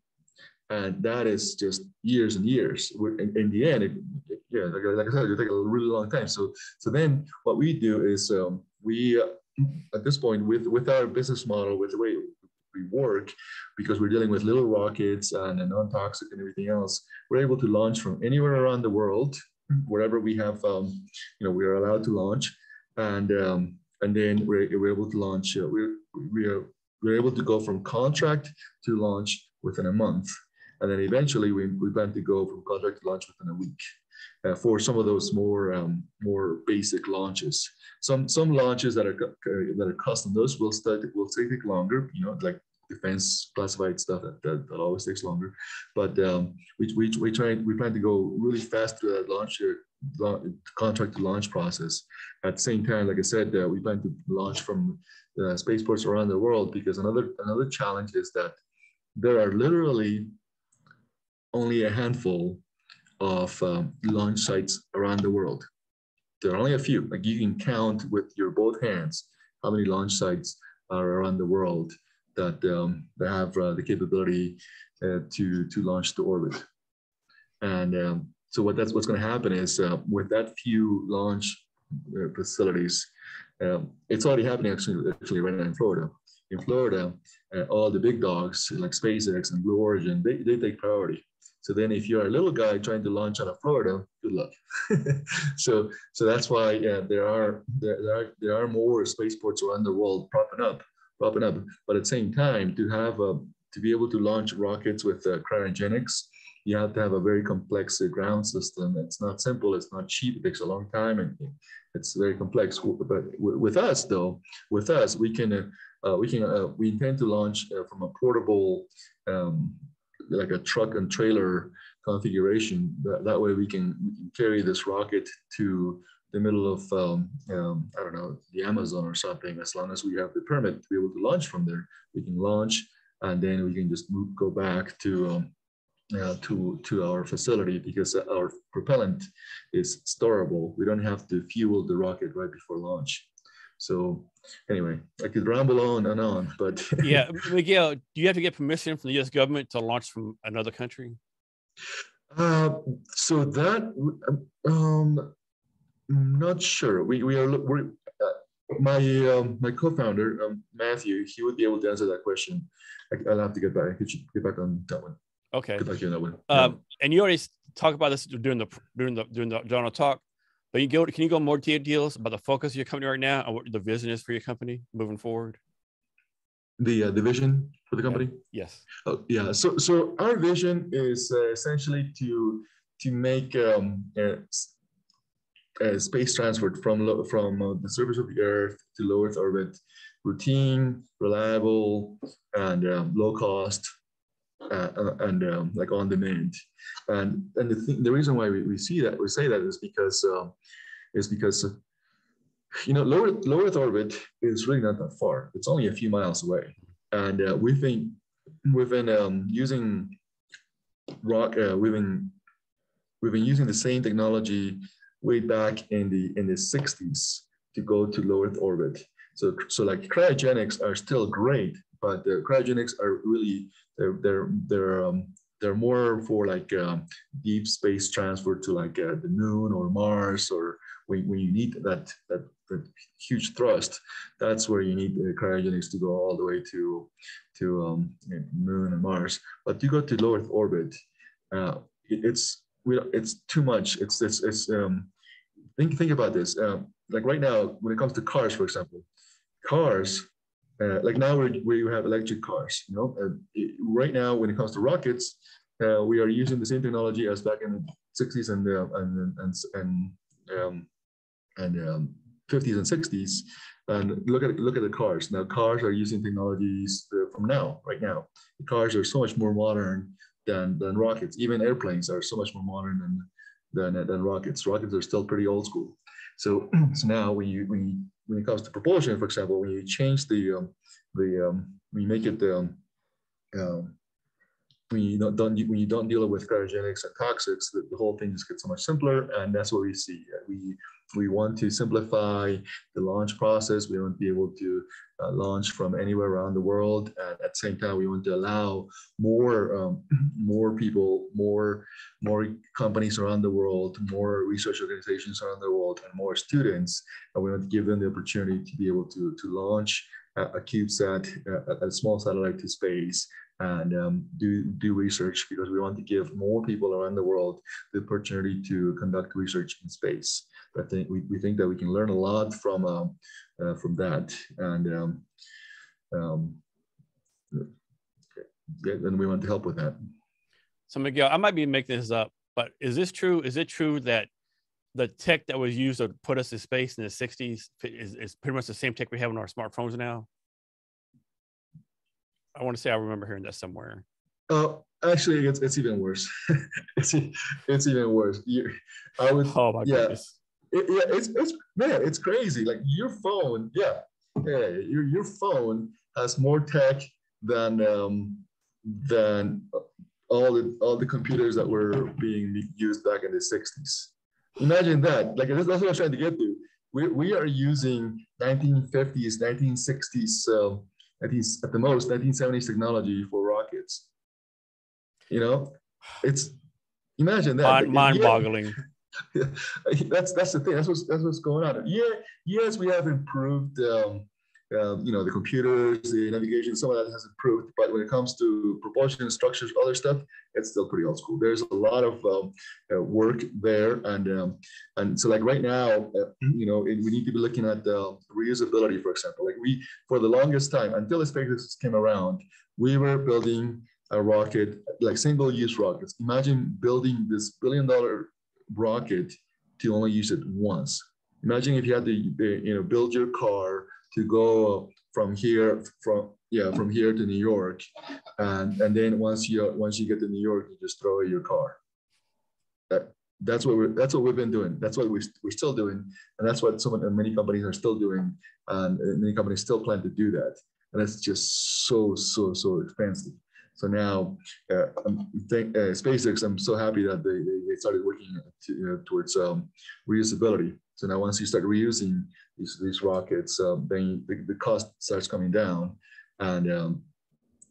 and that is just years and years. In, in the end, it, it, yeah, like, like I said, it take a really long time. So so then what we do is um, we uh, at this point with with our business model with the way we work because we're dealing with little rockets and non-toxic and everything else we're able to launch from anywhere around the world wherever we have um, you know we're allowed to launch and um, and then we're, we're able to launch uh, we're, we're we're able to go from contract to launch within a month and then eventually we, we plan to go from contract to launch within a week uh, for some of those more um, more basic launches. Some some launches that are uh, that are custom, those will start will take longer. You know, like defense classified stuff that, that, that always takes longer. But um, we, we, we try we plan to go really fast through that launch contract to launch process. At the same time, like I said, uh, we plan to launch from uh, spaceports around the world because another another challenge is that there are literally only a handful of um, launch sites around the world. There are only a few, like you can count with your both hands how many launch sites are around the world that, um, that have uh, the capability uh, to, to launch to orbit. And um, so what that's what's going to happen is uh, with that few launch uh, facilities, um, it's already happening actually, actually right now in Florida. In Florida, uh, all the big dogs like SpaceX and Blue Origin, they, they take priority. So then if you're a little guy trying to launch out of Florida, good luck. so so that's why yeah, there are there, there, are there are more spaceports around the world popping up, popping up. But at the same time, to have a to be able to launch rockets with uh, cryogenics, you have to have a very complex uh, ground system. It's not simple. It's not cheap. It takes a long time, and it's very complex. But with us, though, with us, we can uh, uh, we can uh, we intend to launch uh, from a portable um, like a truck and trailer configuration. That, that way we can, we can carry this rocket to the middle of, um, um, I don't know, the Amazon or something. As long as we have the permit to be able to launch from there, we can launch and then we can just move, go back to um, uh, to to our facility because our propellant is storable. We don't have to fuel the rocket right before launch. So anyway, I could ramble on and on, but yeah, Miguel, do you have to get permission from the U.S. government to launch from another country? Uh, so that um, not sure. We we are we're, uh, my um, my co-founder um, Matthew. He would be able to answer that question. I, will have to get back. Get back on that one. Okay. Get back on that one. Um, yeah. And you already talked about this during the during the during the general talk. But you go, can you go more details about the focus of your company right now and what the vision is for your company moving forward? The uh, the vision for the company. Yeah. Yes. Oh, yeah. So so our vision is uh, essentially to to make um, uh, uh, space transport from from uh, the surface of the Earth to low Earth orbit, routine, reliable, and um, low cost, uh, uh, and um, like on demand. And and the, th- the reason why we, we see that we say that is because um, is because you know low Earth, low Earth orbit is really not that far. It's only a few miles away, and uh, we've been we've um, using rock uh, we've we've been using the same technology way back in the in the 60s to go to low Earth orbit. So so like cryogenics are still great, but the cryogenics are really they're they're they're um, they're more for like um, deep space transfer to like uh, the moon or Mars or when, when you need that, that that huge thrust, that's where you need cryogenics to go all the way to to um, moon and Mars. But you go to low Earth orbit, uh, it, it's we it's too much. It's it's it's um, think think about this. Um, like right now, when it comes to cars, for example, cars uh, like now we we have electric cars. You know, uh, it, right now when it comes to rockets, uh, we are using the same technology as back in the 60s and uh, and and and um, and um, 50s and 60s. And look at look at the cars. Now cars are using technologies from now, right now. The cars are so much more modern than than rockets. Even airplanes are so much more modern than than, than rockets. Rockets are still pretty old school. So so now when you when you, when it comes to propulsion, for example, when you change the um, the um, when you make it um, um, when you don't, don't when you don't deal with cryogenics and toxics, the, the, whole thing just gets so much simpler, and that's what we see. We we want to simplify the launch process. We want to be able to uh, launch from anywhere around the world. And at the same time, we want to allow more, um, more people, more, more companies around the world, more research organizations around the world, and more students. And we want to give them the opportunity to be able to, to launch a, CubeSat, a, a small satellite to space, and um, do do research because we want to give more people around the world the opportunity to conduct research in space. I think we, we think that we can learn a lot from um, uh, from that, and um, um, yeah, and we want to help with that. So Miguel, I might be making this up, but is this true? Is it true that the tech that was used to put us in space in the 60s is, is pretty much the same tech we have on our smartphones now? I want to say I remember hearing that somewhere. Uh, actually, it's, it's even worse. it's, it's even worse. You, I would. Oh my yeah, goodness. It, yeah, it's it's man, it's crazy. Like your phone, yeah, yeah, your your phone has more tech than um, than all the all the computers that were being used back in the 60s. Imagine that. Like that's, that's what I'm trying to get to. We, we are using 1950s, 1960s, uh, at least at the most 1970s technology for rockets. You know, it's imagine that. Mind, mind-boggling. Yeah, that's that's the thing. That's what's that's what's going on. Yeah, yes, we have improved. Um, um, you know, the computers, the navigation, some of that has improved. But when it comes to propulsion structures, other stuff, it's still pretty old school. There's a lot of um, uh, work there, and um, and so like right now, uh, you know, we need to be looking at the reusability, for example. Like we, for the longest time, until the SpaceX came around, we were building a rocket, like single-use rockets. Imagine building this billion-dollar rocket to only use it once. Imagine if you had to, you know, build your car to go from here from yeah from here to New York, and and then once you once you get to New York, you just throw away your car. That that's what we're that's what we've been doing. That's what we're, we're still doing, and that's what some many companies are still doing, and many companies still plan to do that. And it's just so so so expensive. So now, uh, uh, SpaceX, I'm so happy that they, they started working to, towards um, reusability. So now once you start reusing these, these rockets, um, then the, the cost starts coming down. And, um,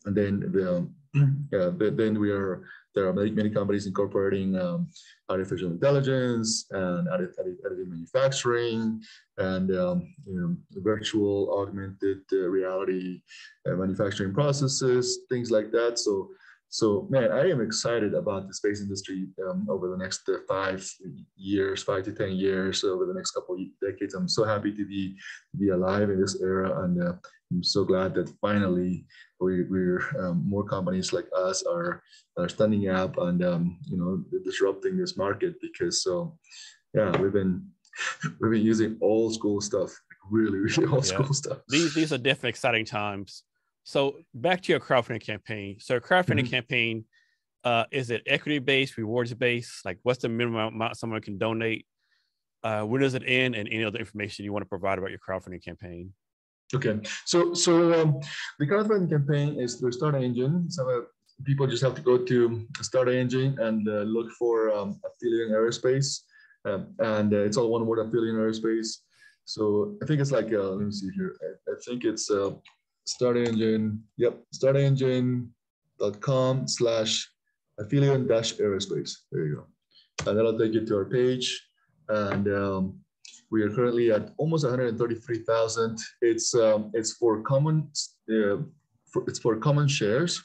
and then, the, yeah, then we are, there are many, many companies incorporating um, artificial intelligence and additive, manufacturing and um, you know, virtual augmented uh, reality uh, manufacturing processes, things like that. So so, man, I am excited about the space industry um, over the next uh, five years, five to ten years, over the next couple of decades. I'm so happy to be to be alive in this era, and uh, I'm so glad that finally we, we're um, more companies like us are are standing up and um, you know disrupting this market because so yeah we've been we've been using old school stuff, really, really old yeah. school stuff. These these are definitely exciting times. So back to your crowdfunding campaign. So crowdfunding mm-hmm. campaign, uh, is it equity based, rewards based? Like, what's the minimum amount someone can donate? Uh, when does it end, and any other information you want to provide about your crowdfunding campaign? Okay, so so um, the crowdfunding campaign is through Start Engine. So uh, people just have to go to Start Engine and uh, look for um, Aphelion Aerospace, um, and uh, it's all one word Aphelion Aerospace. So I think it's like uh, let me see here. I, I think it's uh, Start Engine. Yep, startengine.com slash Aphelion dash aerospace. There you go, and that'll take you to our page. And um, we are currently at almost 133,000. It's um, it's for common uh, for, it's for common shares.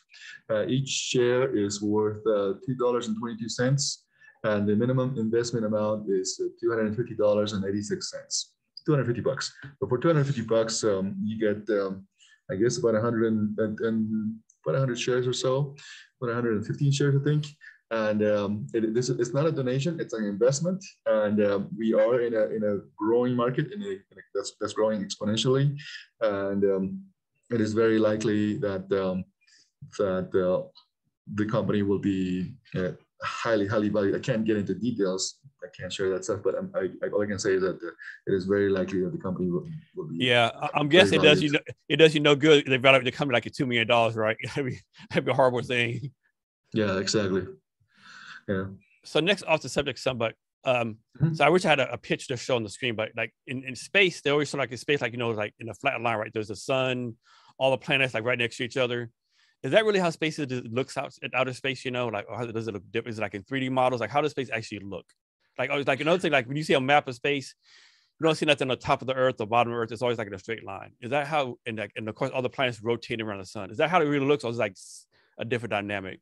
Uh, each share is worth uh, two dollars and twenty two cents, and the minimum investment amount is uh, two hundred and fifty dollars and eighty six cents. Two hundred fifty bucks. But for two hundred fifty bucks, um, you get um, I guess about 100 and, and, and about 100 shares or so, about 115 shares, I think and um, it, this it's not a donation; it's an investment. And uh, we are in a in a growing market, in a, in a that's that's growing exponentially, and um, it is very likely that um, that uh, the company will be uh, highly highly valued. I can't get into details. I can't share that stuff, but I'm, I, all I can say is that uh, it is very likely that the company will, will be. Yeah, I'm guessing it does you know, it does you no good. They've value the company like a two million dollars, right? that'd, be, that'd be a horrible thing. Yeah, exactly yeah. So next off the subject, some but um, mm-hmm. so I wish I had a, a, pitch to show on the screen, but like in, in space, they always show like in space, like you know, like in a flat line, right? There's the sun, all the planets like right next to each other. Is that really how space is, looks out at outer space? You know, like or how does it look different? Is it like in 3D models? Like how does space actually look? Like oh, like another thing, like when you see a map of space, you don't see nothing on the top of the Earth, the bottom of Earth. It's always like in a straight line. Is that how? And like, and of course, all the planets rotating around the sun. Is that how it really looks, or is like a different dynamic?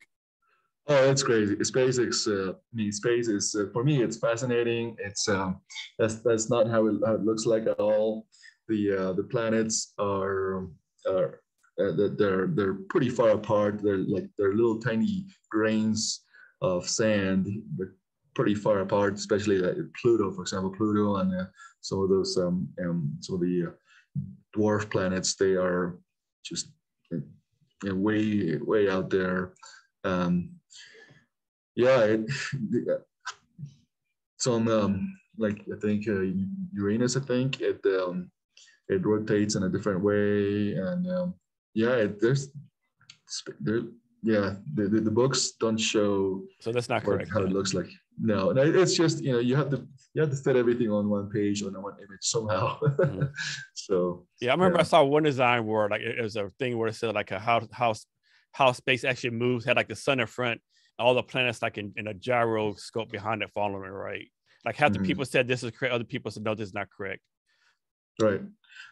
Oh, it's crazy. SpaceX, uh, I mean, space is uh, for me. It's fascinating. It's um, that's that's not how it, how it looks like at all. The uh, the planets are are uh, they're they're pretty far apart. They're like they're little tiny grains of sand, but pretty far apart. Especially like Pluto, for example, Pluto and uh, some of those um, um some of the uh, dwarf planets. They are just know, way way out there. Um, yeah, it, some um, like I think uh, Uranus. I think it um, it rotates in a different way, and um, yeah, it, there's there. Yeah, the, the, the, books don't show. So that's not correct. How it looks like. No, no, it's just you know you have to you have to fit everything on one page on one image somehow. mm-hmm. so yeah, I remember yeah. I saw one design where like it was a thing where it said like a house how how space actually moves had like the sun in front all the planets like in, in a gyroscope behind it following right like half mm-hmm. the people said this is correct other people said no this is not correct right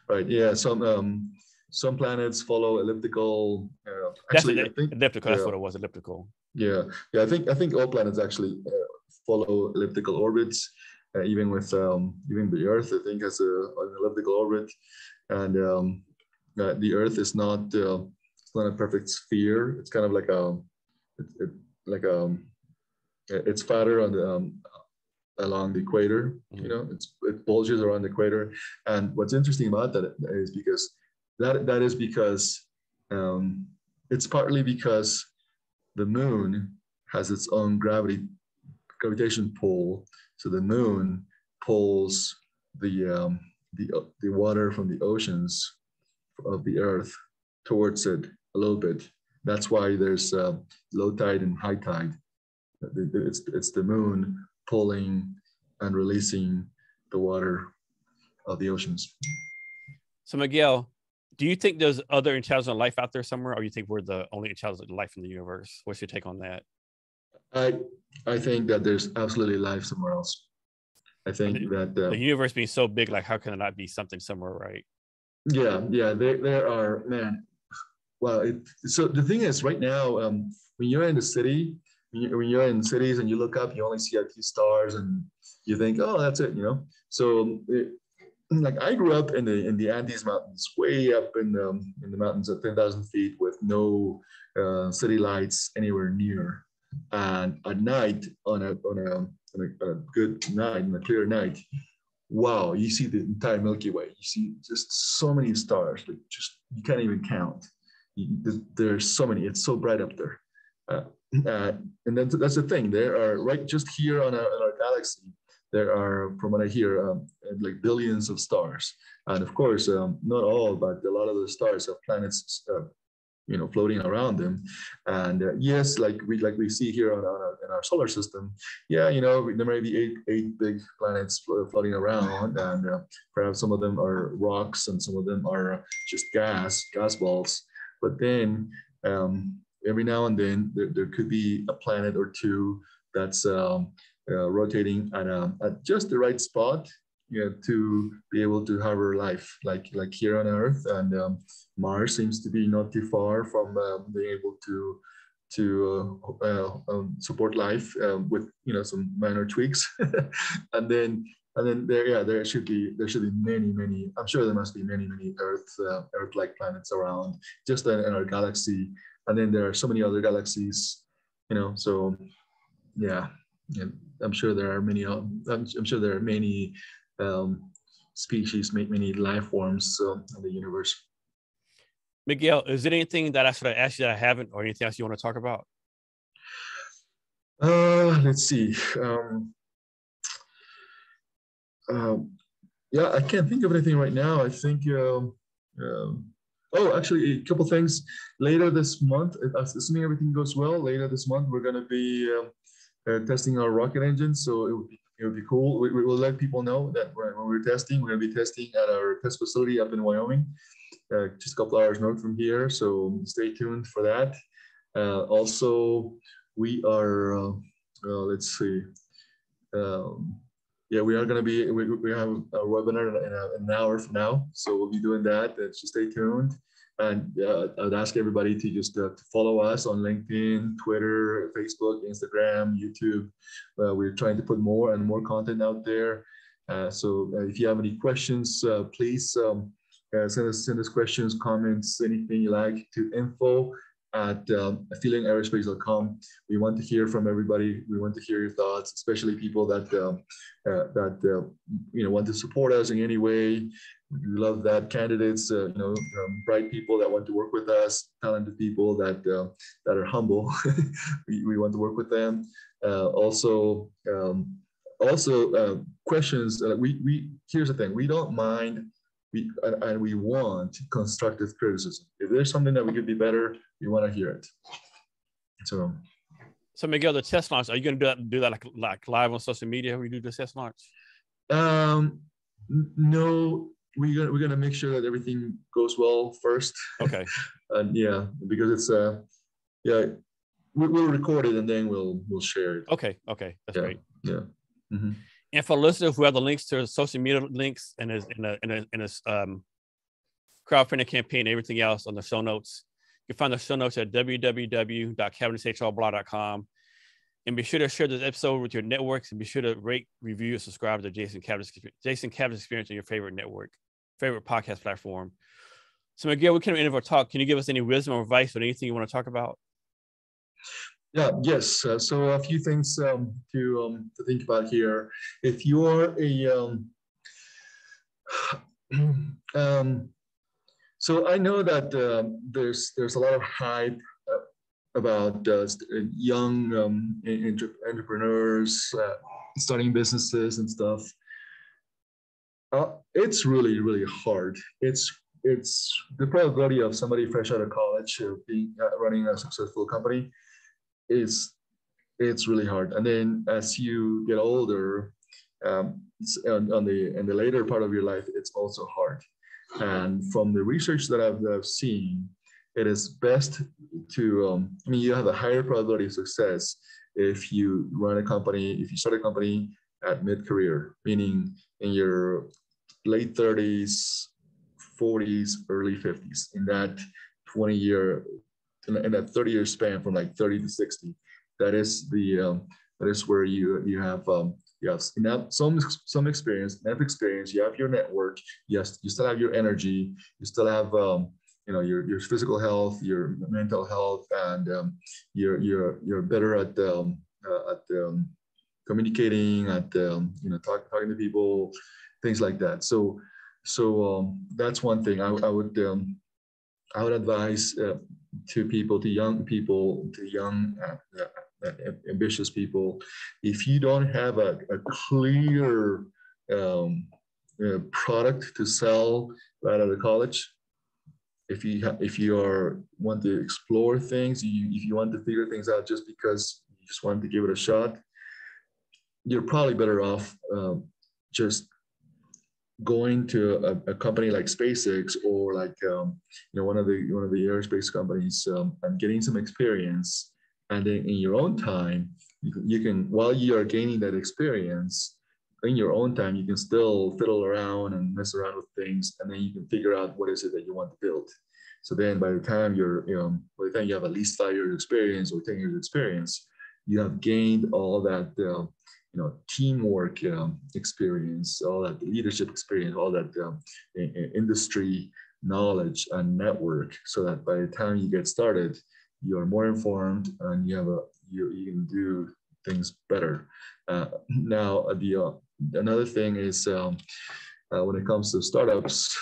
right yeah So um some planets follow elliptical uh, actually, that's think, elliptical that's yeah. what it was elliptical yeah yeah i think i think all planets actually uh, follow elliptical orbits uh, even with um even the earth i think has a, an elliptical orbit and um uh, the earth is not uh, it's not a perfect sphere it's kind of like a it, it, like a it's fatter on the um, along the equator. You know, it's it bulges around the equator. And what's interesting about that is because that that is because um, it's partly because the moon has its own gravity gravitation pull. So the moon pulls the um, the the water from the oceans of the earth towards it a little bit that's why there's uh, low tide and high tide. It's, it's the moon pulling and releasing the water of the oceans. So Miguel, do you think there's other intelligent life out there somewhere, or you think we're the only intelligent life in the universe? What's your take on that? I I think that there's absolutely life somewhere else. I think the, that uh, the universe being so big, like how can it not be something somewhere, right? Yeah, yeah. There, there are man well, it, so the thing is, right now, um, when you're in the city, when you're in cities and you look up, you only see a few stars, and you think, oh, that's it, you know. So, it, like I grew up in the in the Andes Mountains, way up in the in the mountains at ten thousand feet, with no uh, city lights anywhere near. And at night, on a on a, on a, a good night, on a clear night, wow, you see the entire Milky Way. You see just so many stars, like just you can't even count. You, there's so many. It's so bright up there. Uh, uh, and then that's the thing. There are right just here on our, on our galaxy. There are, from what I hear, um, like billions of stars. And of course, um, not all, but a lot of the stars have planets uh, you know floating around them and uh, yes like we like we see here on, on our, in our solar system yeah you know there may be eight eight big planets floating around and uh, perhaps some of them are rocks and some of them are just gas gas balls but then um, every now and then there, there could be a planet or two that's um, rotating at, a, at just the right spot you know, to be able to have harbor life like like here on Earth. And um, Mars seems to be not too far from um, being able to to uh, uh, um, support life uh, with you know some minor tweaks. and then and then there yeah there should be there should be many many I'm sure there must be many many Earth uh, Earth-like planets around just in, in our galaxy. And then there are so many other galaxies, you know. So yeah, yeah I'm sure there are many. I'm, I'm sure there are many um, species, many life forms um, in the universe. Miguel, is there anything that I should have asked you that I haven't, or anything else you want to talk about? Uh, let's see. Um, um, yeah, I can't think of anything right now. I think. Um, um, oh, actually, a couple things. Later this month, assuming everything goes well, later this month we're going to be um, testing our rocket engine. So it would be it would be cool. We, we will let people know that when we're testing, we're going to be testing at our test facility up in Wyoming, uh, just a couple hours north from here. So stay tuned for that. Uh, also, we are, uh, uh let's see, um, yeah, we are going to be, we, we have a webinar in, a, in, an hour from now. So we'll be doing that. Uh, just stay tuned. And uh, I'd ask everybody to just uh, to follow us on LinkedIn, Twitter, Facebook, Instagram, YouTube. Uh, we're trying to put more and more content out there. Uh, so uh, if you have any questions, uh, please um, send us send us questions, comments, anything you like to info at um, aphelionaerospace.com. We want to hear from everybody. We want to hear your thoughts, especially people that um, uh, that uh, you know want to support us in any way. We love that candidates, uh, you know, um, bright people that want to work with us, talented people that uh, that are humble. we, we want to work with them. Uh, also, um, also uh, questions. we we here's the thing. We don't mind we and we want constructive criticism. If there's something that we could be better, we want to hear it. So, so Miguel, the test launch, are you going to do that, do that like, like live on social media when you do the test launch? Um, no, we're gonna, we're gonna make sure that everything goes well first. Okay. and yeah, because it's uh, yeah, we, will record it and then we'll we'll share it. Okay. Okay, that's yeah. great. Yeah. Mm-hmm. And for listeners who have the links to social media links and a, in a, in a, in a um, crowdfunding campaign and everything else on the show notes, you can find the show notes at www.cavnesshrblog.com. And be sure to share this episode with your networks and be sure to rate, review, and subscribe to Jason Cavness, Jason Cavness Experience on your favorite network, favorite podcast platform. So Miguel, we can end of our talk. Can you give us any wisdom or advice or anything you want to talk about? Yeah, yes. Uh, so a few things um, to um, to think about here. If you're a um, um so I know that uh, there's there's a lot of hype uh, about uh, young um, entrepreneurs uh, starting businesses and stuff. Uh, it's really really hard. It's it's the probability of somebody fresh out of college being running a successful company it's it's really hard. And then as you get older, um, on, on, the in the later part of your life, it's also hard. And from the research that I've, that I've seen, it is best to um, I mean you have a higher probability of success if you run a company, if you start a company at mid-career, meaning in your late 30s, 40s, early 50s, in that 20 in, in that 30 year span from like 30 to 60 that is the um, that is where you you have um, you have enough some some experience enough experience you have your network yes you still have your energy you still have um, you know your, your physical health your mental health and um, you're you're you're better at um, uh, at um, communicating at um, you know talk, talking to people things like that. So, so um, that's one thing I, I would um, I would advise uh, to people, to young people, to young uh, uh, ambitious people, if you don't have a, a clear um, product to sell right out of college, if you ha- if you are want to explore things, you, if you want to figure things out just because you just want to give it a shot, you're probably better off um, just going to a, a, company like SpaceX or like um, you know one of the one of the aerospace companies um, and getting some experience, and then in your own time, you can, you can while you are gaining that experience in your own time, you can still fiddle around and mess around with things, and then you can figure out what is it that you want to build. So then, by the time you're you know by the time you have at least five years experience or ten years experience, you have gained all that. Uh, you know teamwork um, experience, all that leadership experience, all that um, industry knowledge and network, so that by the time you get started, you are more informed and you have a you, you can do things better. Uh, now the uh, another thing is um, uh, when it comes to startups,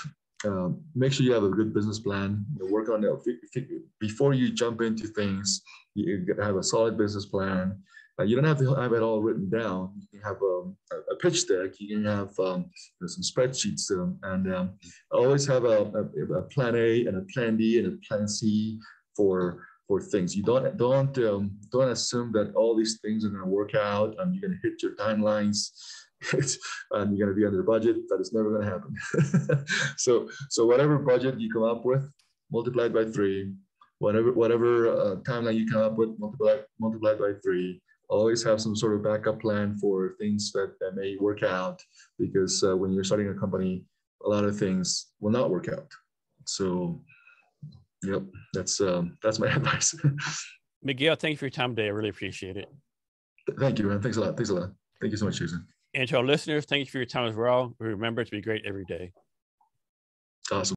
um, make sure you have a good business plan. You know, work on it before you jump into things. You have a solid business plan. You don't have to have it all written down. You can have um, a, pitch deck. You can have um, some spreadsheets, um, and um, always have a, a, a, plan A and a plan B and a plan C for for things. You don't don't um, don't assume that all these things are going to work out and you're going to hit your timelines. and you're going to be under budget. That is never going to happen. so, so whatever budget you come up with, multiplied by three. Whatever whatever uh, timeline you come up with, multiplied multiplied by three always have some sort of backup plan for things that, that may work out because uh, when you're starting a company a lot of things will not work out. So yep that's um, that's my advice. Miguel thank you for your time today. I really appreciate it. Thank you man. Thanks a lot. Thanks a lot. Thank you so much jason. And to our listeners thank you for your time as well. Remember to be great every day. Awesome